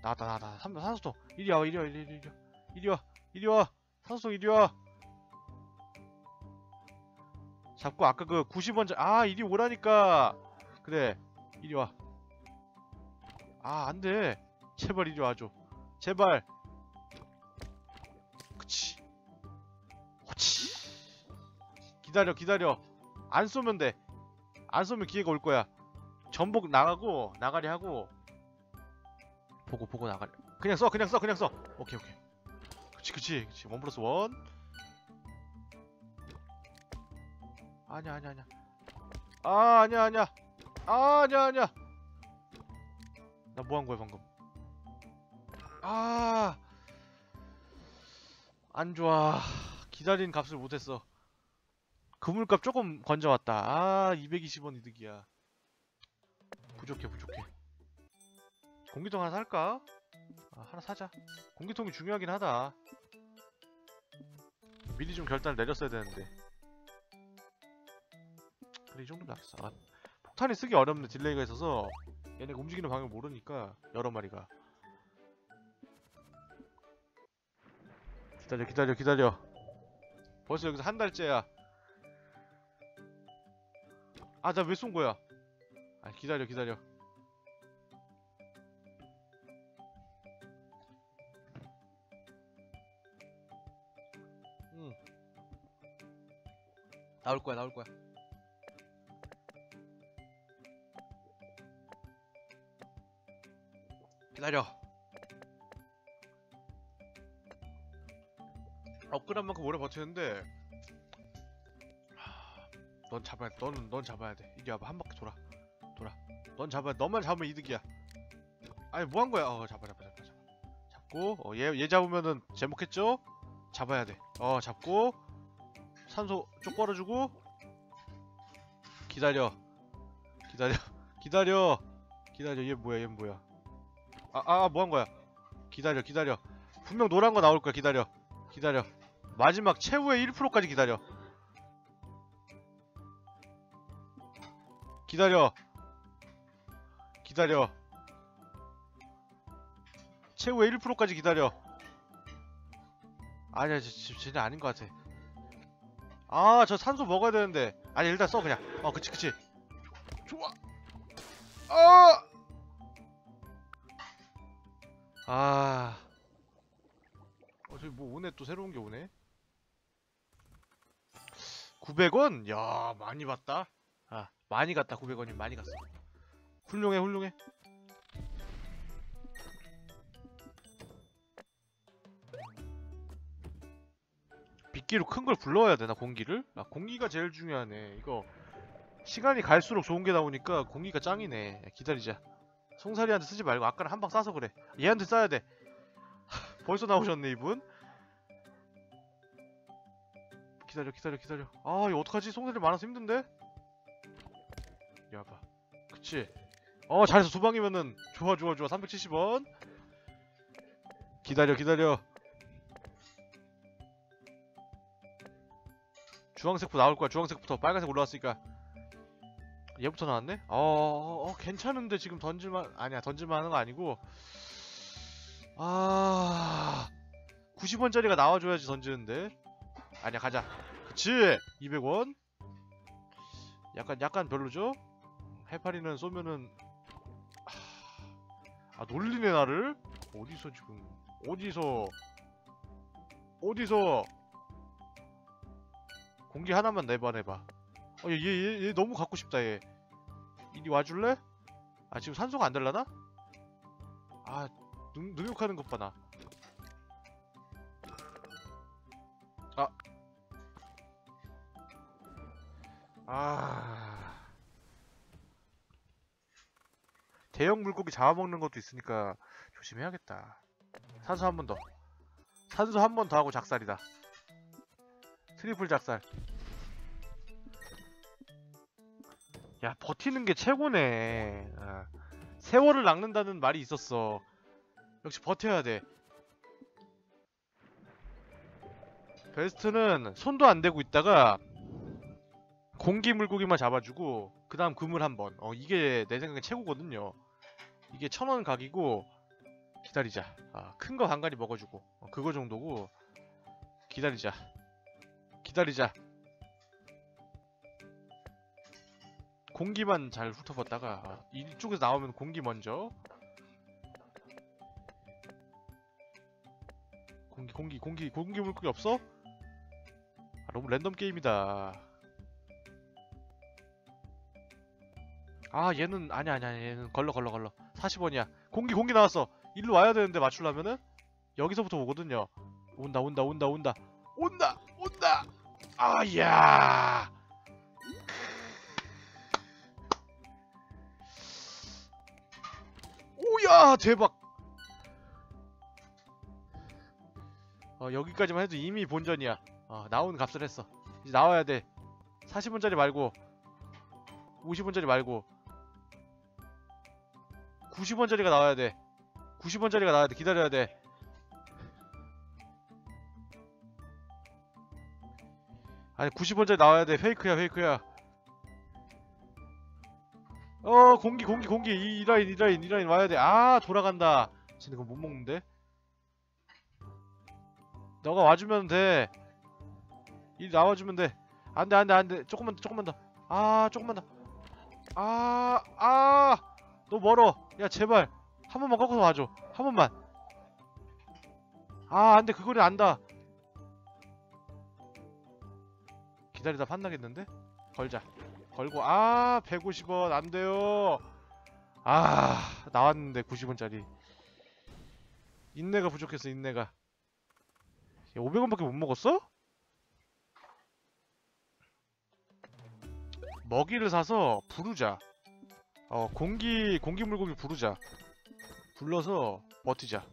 A: 나왔다 나왔다. 삼 산소통. 이리 와 이리 와 이리 와 이리 와 이리 와. 이리 와 산소통 이리 와. 잡고 아까 그 90원 아 이리 오라니까. 그래 이리 와 아 안돼. 제발 이리 와줘. 제발. 그치. 호치. 기다려 기다려. 안 쏘면 돼안 쏘면 기회가 올 거야. 전복 나가고 나가리 하고 보고 보고 나가리 그냥 써 그냥 써 그냥 써. 오케이 오케이. 그치 그치 그치. 원 플러스 원. 아니야 아니야 아니야. 아 아니야 아니야. 아 아니야 아니야. 나뭐 한 거야 방금? 아. 안 좋아. 기다린 값을 못했어. 그물값 조금 건져왔다. 아 220원 이득이야. 부족해 부족해 공기통 하나 살까? 아, 하나 사자. 공기통이 중요하긴 하다. 미리 좀 결단을 내렸어야 되는데. 그래 이 정도면 알았어. 아, 폭탄이 쓰기 어렵네 delay가 있어서. 얘네가 움직이는 방향을 모르니까 여러 마리가. 기다려 기다려 기다려. 벌써 여기서 한 달째야. 아 나 왜 쏜 거야? 아 기다려 기다려 나올 거야 나올 거야. 기다려. 업그레이드 만큼 오래 버티는데 하, 넌 잡아야 돼 너는 넌 잡아야 돼. 이리 와봐 한 바퀴 돌아. 돌아. 넌 잡아야 너만 잡으면 이득이야. 아니 뭐 한 거야? 어 잡아 잡아 잡아 잡아. 잡고 어, 얘, 얘 잡으면은 제목했죠? 잡아야 돼어 잡고 산소 쪽 빨아주고. 기다려. 기다려. 기다려. 기다려. 얘 뭐야? 얘 뭐야? 아아 뭐한 거야? 기다려 기다려. 분명 노란 거 나올 거야. 기다려. 기다려. 마지막 최후의 1%까지 기다려. 기다려. 기다려. 최후의 1%까지 기다려. 아니야 저, 저, 쟤네 아닌 것 같아 아 저 산소 먹어야 되는데 아니 일단 써 그냥 어 그치 그치 좋아 아 아. 어, 저기 뭐 오네 또 새로운 게 오네. 900원? 야, 많이 봤다. 아, 많이 갔다. 900원이 많이 갔어. 훌륭해, 훌륭해. 빗기로 큰 걸 불러와야 되나 공기를? 아 공기가 제일 중요하네. 이거 시간이 갈수록 좋은 게 나오니까 공기가 짱이네. 야, 기다리자. 송사리한테 쓰지 말고 아까는 한방 쏴서 그래. 얘한테 쏴야 돼. 벌써 나오셨네 이분. 기다려 기다려 기다려. 아 이거 어떡하지? 송사리 많아서 힘든데? 야봐. 그치? 어 잘해서 두 방이면은 좋아 좋아 좋아. 370원. 기다려 기다려 주황색부터 나올 거야. 주황색부터 빨간색 올라왔으니까. 얘부터 나왔네? 어, 어, 어, 괜찮은데 지금 던질만 아니야. 던질만 하는 거 아니고. 아 90원짜리가 나와줘야지 던지는데. 아니야 가자. 그치? 200원? 약간 약간 별로죠? 해파리는 쏘면은 하... 아 놀리네 나를? 어디서 지금? 어디서? 어디서 공기 하나만 내봐 내봐 어, 얘, 얘, 얘 너무 갖고 싶다 얘 이리 와줄래? 아 지금 산소가 안 될라나? 아 능, 능욕하는 것 봐나 아. 아. 대형 물고기 잡아먹는 것도 있으니까 조심해야겠다. 산소 한 번 더. 산소 한 번 더 하고 작살이다. triple 작살. 야, 버티는 게 최고네. 아. 세월을 낚는다는 말이 있었어. 역시 버텨야 돼. 베스트는 손도 안 대고 있다가 공기 물고기만 잡아주고 그 다음 그물 한 번. 어 이게 내 생각엔 최고거든요. 이게 천원 각이고 기다리자 아, 큰 거 간간히 먹어주고 어, 그거 정도고 기다리자 기다리자. 공기만 잘 훑어봤다가 아, 이쪽에서 나오면 공기 먼저. 공기 공기 공기 공기 물고기 없어? 아, 너무 랜덤 게임이다. 아 얘는 아니야 아니야 얘는 걸러 걸러 걸러. 40원이야. 공기 공기 나왔어. 일로 와야 되는데 맞추려면은? 여기서부터 오거든요. 온다 온다 온다 온다. 온다 온다 아 야. 오야 대박. 어 여기까지만 해도 이미 본전이야. 어 나온 값을 했어. 이제 나와야 돼. 40원짜리 말고 50원짜리 말고 90원짜리가 나와야 돼. 90원짜리가 나와야 돼. 기다려야 돼 아니 90원짜리 나와야 돼. 페이크야 페이크야. 어 공기 공기 공기. 이, 이 라인 이 라인 이 라인 와야 돼아 돌아간다. 쟤는 그거 못 먹는데? 너가 와주면 돼 이 나와주면 돼. 안돼 안돼 안돼. 조금만 더 조금만 더아 조금만 더아아. 너 멀어. 야 제발. 한 번만 꺾어서 와줘. 한 번만. 아 안돼. 그거리 안다 기다리다 판나겠는데? 걸자. 걸고 아 150원 안돼요. 아 나왔는데 90원짜리. 인내가 부족했어 인내가. 500원밖에 못 먹었어? 먹이를 사서 부르자. 어 공기 공기 물고기 부르자. 불러서 버티자.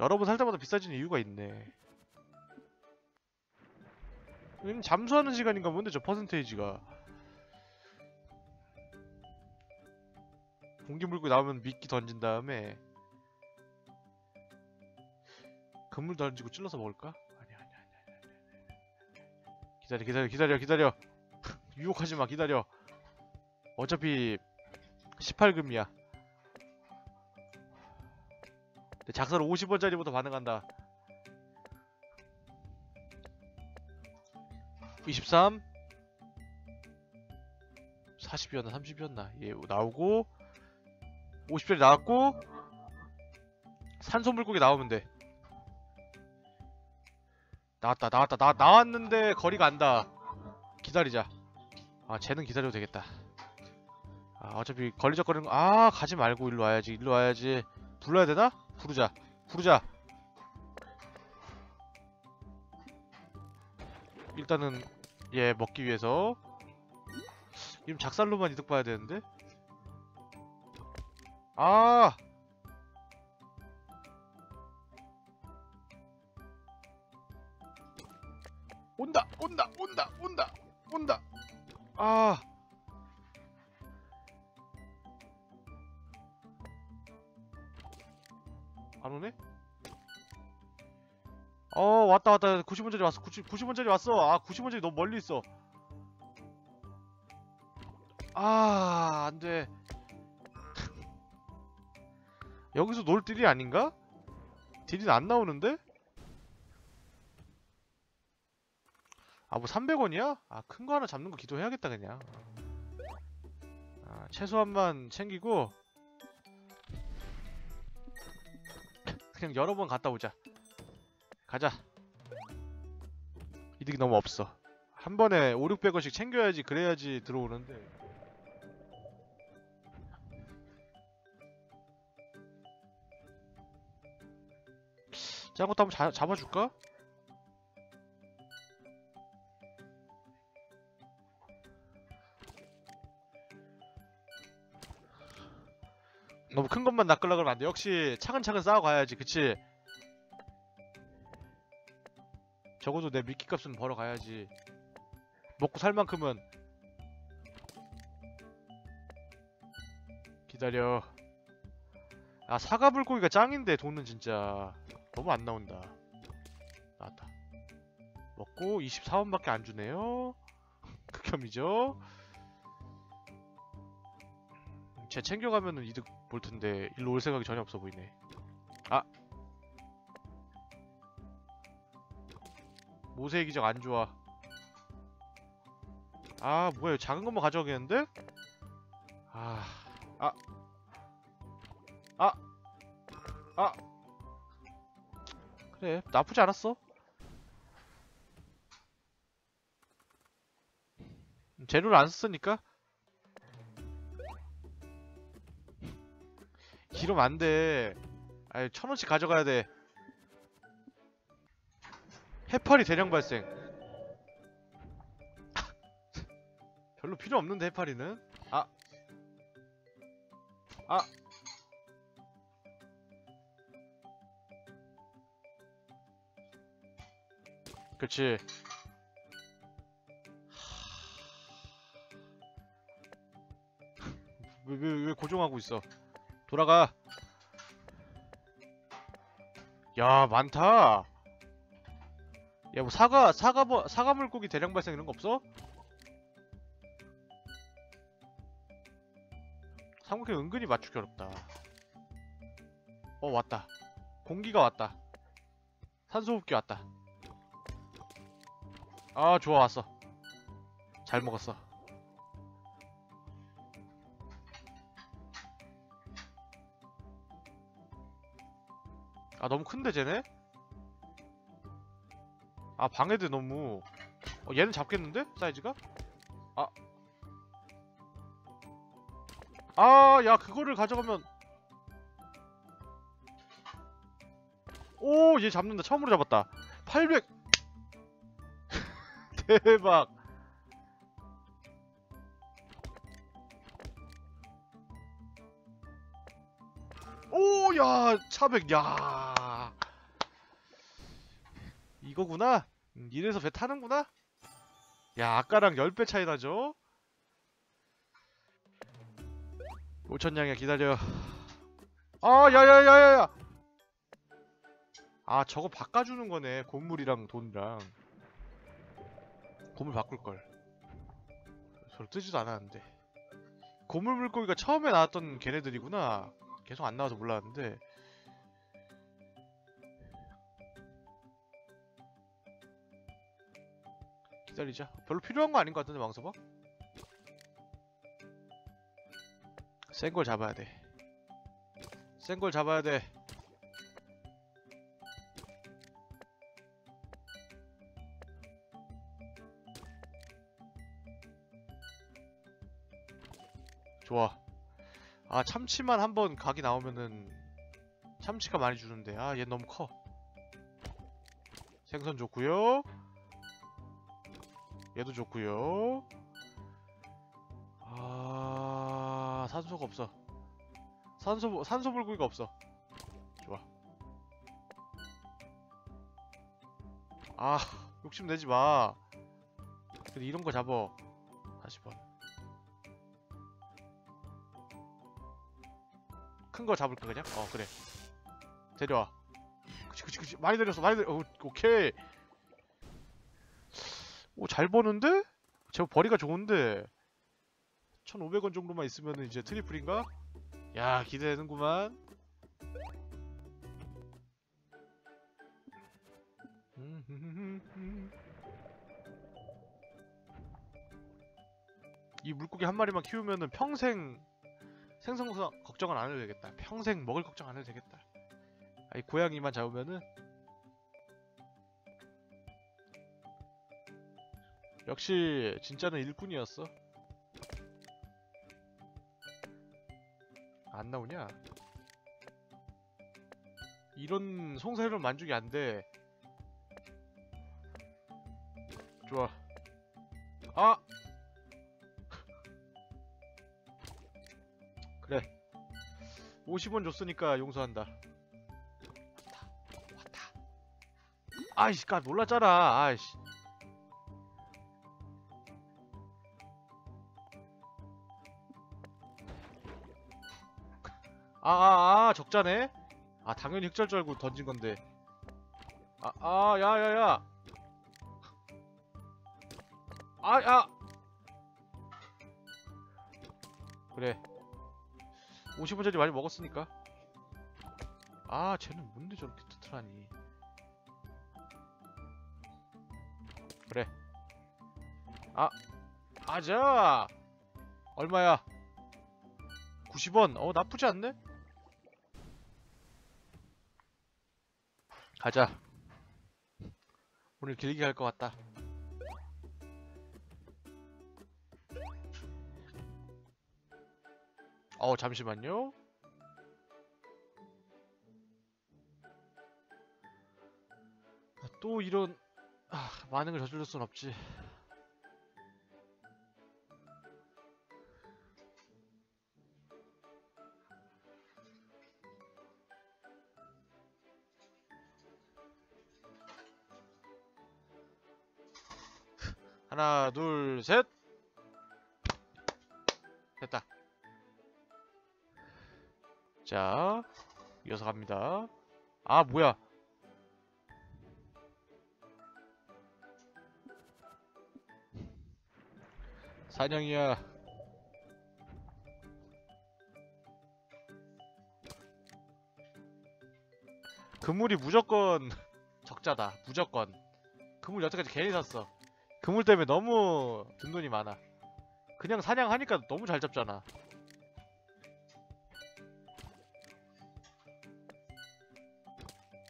A: 여러 번 살 때마다 비싸지는 이유가 있네 왜냐면 잠수하는 시간인가 본데 저 퍼센테이지가. 공기 물고 나오면 미끼 던진 다음에 그물 던지고 찔러서 먹을까? 아니야 아니야 아니야 아니야 기다려 기다려 기다려 기다려. 유혹하지 마 기다려. 어차피 18금이야. 내 작사로 50원짜리부터 반응한다 23 40이었나 30이었나. 얘 나오고 50짜리 나왔고 산소 물고기 나오면 돼. 나왔다 나왔다. 나, 나왔는데 거리가 안다. 기다리자. 아 쟤는 기다려도 되겠다. 아 어차피 걸리적거리는 거 아 가지 말고 일로 와야지 일로 와야지. 불러야 되나? 부르자. 부르자 일단은 얘 먹기 위해서. 지금 작살로만 이득 봐야 되는데? 아! 온다 온다 온다 온다 온다. 아! 안 오네? 어 왔다 왔다. 90원짜리 왔어. 90, 90원짜리 왔어. 아 90원짜리 너무 멀리 있어. 아 안돼. 여기서 놀 딜이 아닌가? 딜이 안 나오는데? 아 뭐 300원이야? 아 큰 거 하나 잡는 거 기도해야겠다 그냥. 아 최소한만 챙기고. 그냥 여러 번 갔다 오자 가자 이득이 너무 없어 한 번에 5, 600원씩 챙겨야지 그래야지 들어오는데 짠 것도 한번 자, 잡아줄까? 너무 큰 것만 낚으려 그러면 안돼 역시 차근차근 쌓아가야지 그치? 적어도 내 미끼 값은 벌어가야지. 먹고 살 만큼은. 기다려. 아 사과 불고기가 짱인데 돈은 진짜. 너무 안 나온다. 나왔다. 먹고 24원밖에 안 주네요. 극혐이죠? 쟤 챙겨가면은 이득 볼 텐데 일로 올 생각이 전혀 없어 보이네. 아 모세의 기적 안 좋아. 아 뭐야 작은 것만 가져가겠는데? 아 아. 아. 아. 그래 나쁘지 않았어. 재료를 안 썼으니까 이러면 안 돼. 아이, 천 원씩 가져가야 돼. 해파리 대량 발생. 별로 필요 없는데 해파리는. 아. 아. 그렇지. 왜, 왜, 왜 고정하고 있어? 돌아가. 야, 많다. 야, 뭐 사과, 사과, 뭐, 사과 물고기 대량 발생 이런 거 없어? 삼국행 은근히 맞추기 어렵다. 어, 왔다. 공기가 왔다. 산소호흡기 왔다. 아, 좋아, 왔어. 잘 먹었어. 아 너무 큰데 쟤네? 아 방해돼 너무 어, 얘는 잡겠는데? 사이즈가? 아 아, 야, 그거를 가져가면. 오, 얘 잡는다. 처음으로 잡았다. 800. 대박. 오, 야, 차백, 야. 이거구나. 음, 이래서 배 타는구나. 야, 아까랑 10배 차이 나죠? 5천냥이야 기다려. 아, 야야야야야. 아, 저거 바꿔주는 거네. 곤물이랑 돈이랑. 곤물 바꿀 걸. 별로 뜨지도 않았는데. 곤물 물고기가 처음에 나왔던 걔네들이구나. 계속 안 나와서 몰랐는데. 기다리자. 별로 필요한 거 아닌 것 같은데 망서봐. 센걸 잡아야 돼. 센 걸 잡아야 돼. 좋아. 아 참치만 한번 각이 나오면은 참치가 많이 주는데 아 얘 너무 커. 생선 좋고요. 얘도 좋고요. 아 산소가 없어. 산소 산소 불구기가 없어. 좋아. 아 욕심 내지 마. 근데 이런 거 잡어. 다시 번. 큰 거 잡을까 그냥? 어 그래. 데려와. 그치 그치 그치 많이 내렸어 많이 내려. 어, 오케이. 오 잘 버는데? 제가 벌이가 좋은데 1,500원 정도만 있으면 이제 트리플인가? 야 기대되는구만 이 물고기 한 마리만 키우면은 평생 생성사 걱정은 안 해도 되겠다 평생 먹을 걱정 안 해도 되겠다 아이 고양이만 잡으면은 역시 진짜는 일꾼이었어 안 나오냐? 이런 송사이론 만족이 안 돼. 좋아. 아! 그래. 50원 줬으니까 용서한다. 왔다. 왔다. 아이씨, 까 몰랐잖아. 아이씨. 아, 아, 아, 적자네? 아, 당연히 흑절 줄 알고 던진 건데. 아, 아, 야, 야, 야. 아, 야. 그래. 50원 전이 많이 먹었으니까 아 쟤는 뭔데 저렇게 튼튼하니 그래 아 아자 얼마야 90원 어 나쁘지 않네 가자. 오늘 길게 갈 것 같다. 어 잠시만요. 아, 또 이런 아, 많은 걸 저질러 순 없지 하나 둘 셋. 됐다. 자 이어서 갑니다. 아 뭐야? 사냥이야. 그물이 무조건 적자다 무조건. 그물 여태까지 괜히 샀어 그물 때문에 너무 든 돈이 많아. 그냥 사냥하니까 너무 잘 잡잖아.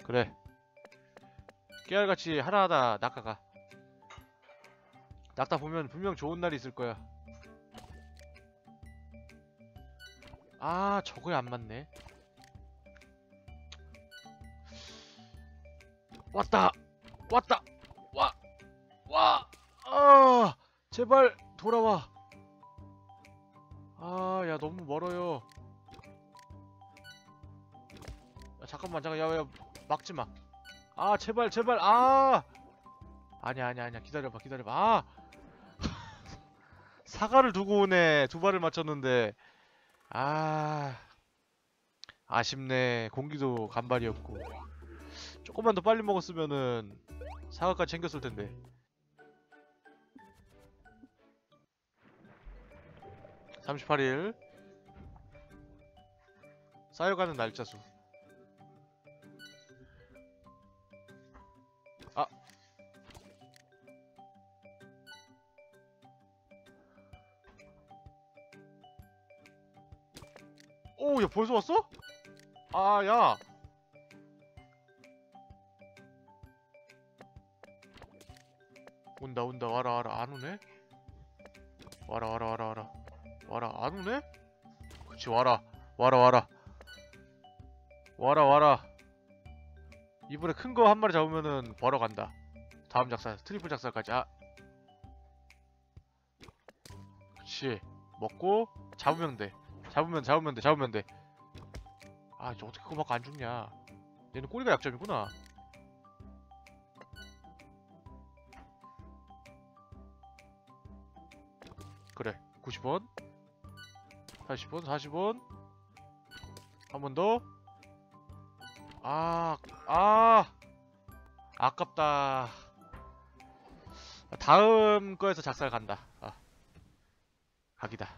A: 그래. 깨알같이 하나하나 낚아가. 낚다 보면 분명 좋은 날이 있을 거야. 아 저거에 안 맞네. 왔다! 왔다! 와! 와! 아! 제발 돌아와. 아, 야 너무 멀어요. 야, 잠깐만, 잠깐, 야, 야, 막지 마. 아, 제발, 제발, 아! 아니야, 아니야, 아니야, 기다려봐, 기다려봐. 아! 사과를 두고 오네. 두 발을 맞췄는데. 아, 아쉽네. 공기도 간발이었고. 조금만 더 빨리 먹었으면은 사과까지 챙겼을 텐데. 38일 쌓여가는 날짜 수. 아. 오, 야 벌써 왔어? 아, 야. 온다, 온다, 와라, 와라, 안 오네? 와라, 와라, 와라, 와라. 와라. 안 오네? 그치 와라. 와라 와라. 와라 와라. 이번에 큰 거 한 마리 잡으면은 벌어 간다. 다음 작살 triple 작살까지. 아. 그치. 먹고 잡으면 돼. 잡으면 잡으면 돼 잡으면 돼아 이제 어떻게 그거 맞고 안 죽냐. 얘는 꼬리가 약점이구나. 그래. 90원 80원, 40원. 한번 더. 아, 아. 아깝다. 다음 거에서 작살 간다. 아. 각이다.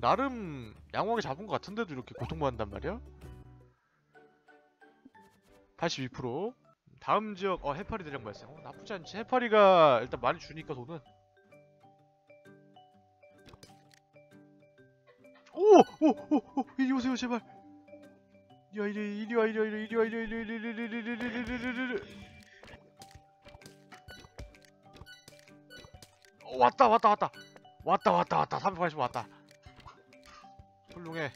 A: 나름 양호하게 잡은 것 같은데도 이렇게 고통받는단 말이야? 82% 다음 지역 어 해파리 대량 발생 어, 나쁘지 않지 해파리가 일단 많이 주니까 돈은 오! 오! 오! 오! 이리 오세요 제발 이리 와 이리 이리 와 이리 와 이리 와 이리 와 이리 와 이리 와 이리 와 이리 와 이리 와 이리 와 이리 와 어, 왔다 왔다 왔다 왔다 왔다 왔다 380 왔다 훌륭해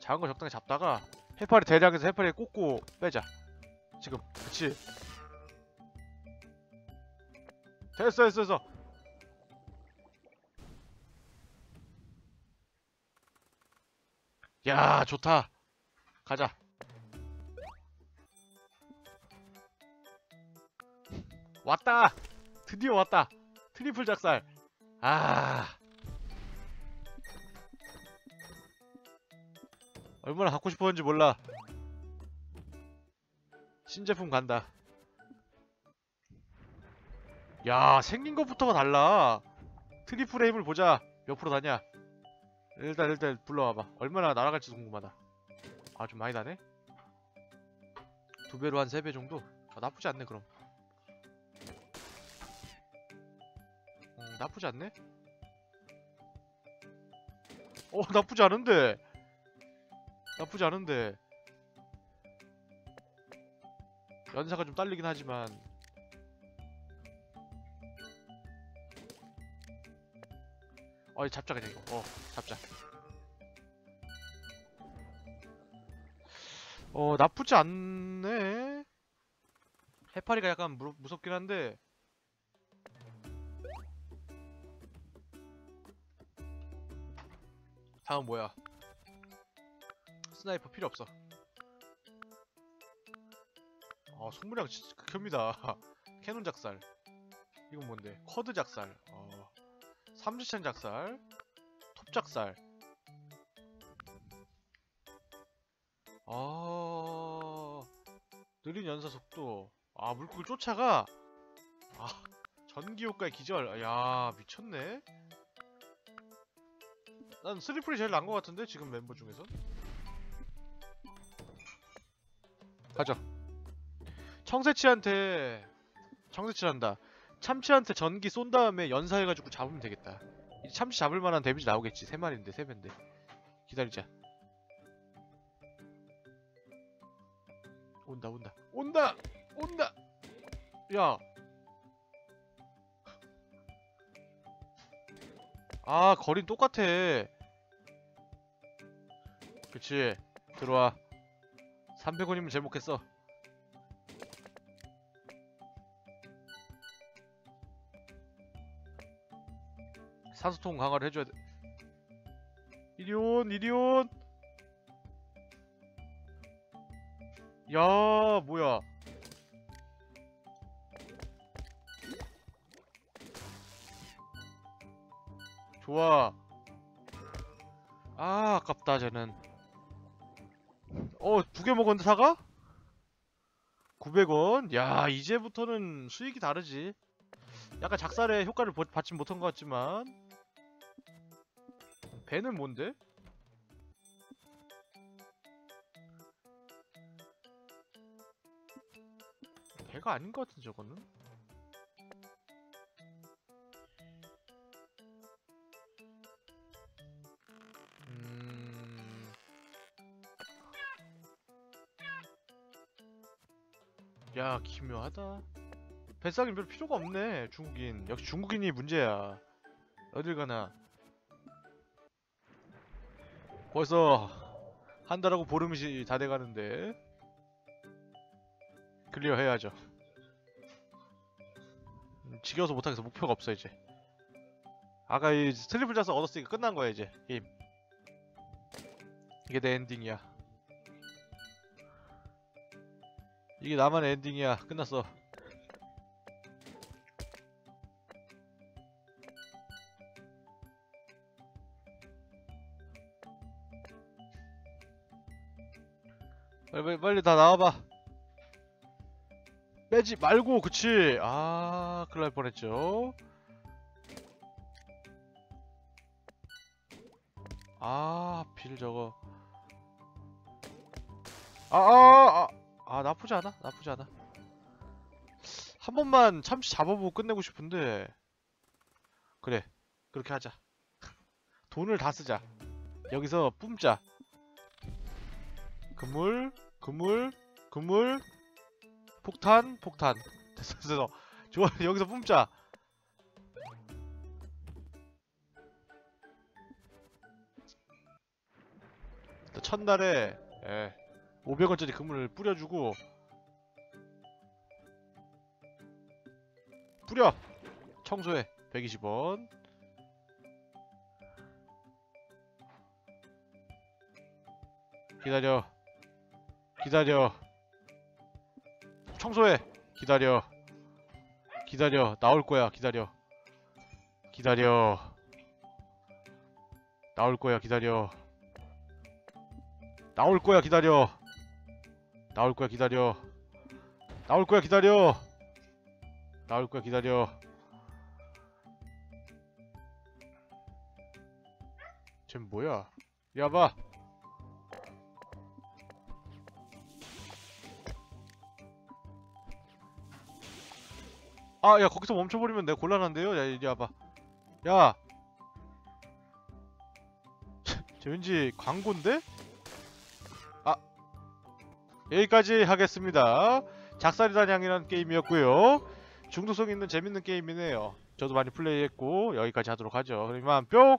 A: 작은 거 적당히 잡다가 해파리 대량에서 해파리 꽂고 빼자 지금 그치 됐어 됐어 됐어 야 좋다. 가자. 왔다. 드디어 왔다. triple 작살. 아. 얼마나 갖고 싶었는지 몰라. 신제품 간다. 야 생긴 것부터가 달라. triple aim을 보자. 몇 프로 다냐 일단 일단 불러와봐. 얼마나 날아갈지 궁금하다. 아 좀 많이 다네? 두 배로 한 세 배 정도? 아, 나쁘지 않네 그럼. 어, 나쁘지 않네? 어 나쁘지 않은데? 나쁘지 않은데? 연사가 좀 딸리긴 하지만 어이 잡자 그냥 이거. 어 잡자. 어 나쁘지 않네. 해파리가 약간 무, 무섭긴 한데. 다음 뭐야? sniper 필요 없어. 어 속물량 진짜 극혐이다. cannon 작살. 이건 뭔데? 쿼드 작살. 어 삼지찬 작살 톱 작살. 아 느린 연사 속도. 아 물고기 쫓아가? 아 전기 효과의 기절. 야 미쳤네. 난 스리플이 제일 난 것 같은데 지금 멤버 중에서? 가자. 청새치한테 청새치란다 참치한테 전기 쏜 다음에 연사해가지고 잡으면 되겠다 참치 잡을 만한 데미지 나오겠지 세 마리인데 세 배인데 기다리자 온다 온다 온다 온다 야 아, 거린 똑같아. 그치. 들어와. 300원이면 제일 먹겠어. 산소통 강화를 해줘야 돼. 이리 온, 이리 온! 야, 뭐야. 좋아. 아, 아깝다, 쟤는. 어, 두 개 먹었는데 사과? 900원? 야, 이제부터는 수익이 다르지. 약간 작살의 효과를 보- 받진 못한 것 같지만. 배는 뭔데? 배가 아닌 것 같은 저거는? 음... 야 기묘하다. 뱃삭임 별 필요가 없네 중국인. 역시 중국인이 문제야. 어딜 가나 벌써 한 달하고 보름이 다 돼가는데 클리어 해야죠. 음, 지겨워서 못하겠어. 목표가 없어 이제. 아까 이 triple 자석 얻었으니까 끝난 거야 이제. 게임. 이게 내 엔딩이야. 이게 나만의 엔딩이야. 끝났어 빨리 빨리, 다 나와봐. 빼지 말고 그치? 아 큰일 날 뻔했죠. 아 하필 저거. 아아 아 아, 아, 나쁘지 않아 나쁘지 않아. 한 번만 참치 잡아보고 끝내고 싶은데. 그래 그렇게 하자. 돈을 다 쓰자. 여기서 뿜자 그물 그물 그물. 폭탄 폭탄. 됐어 됐어. 좋아 여기서 뿜자. 첫날에 예, 500원짜리 그물을 뿌려주고. 뿌려! 청소해. 120원. 기다려 기다려. 청소해. 기다려. 기다려. 나올 거야. 기다려. 기다려. 나올 거야. 기다려. 나올 거야. 기다려. 나올 거야. 기다려. 나올 거야. 기다려. 나올 거야. 기다려. 쟨 뭐야? 야봐. 아, 야 거기서 멈춰버리면 내가 곤란한데요? 야, 이리 와봐. 야. 쟤 왠지 광고인데? 아. 여기까지 하겠습니다. 작살이단양이라는 게임이었고요. 중독성 있는 재밌는 게임이네요. 저도 많이 플레이했고 여기까지 하도록 하죠. 이만 뿅!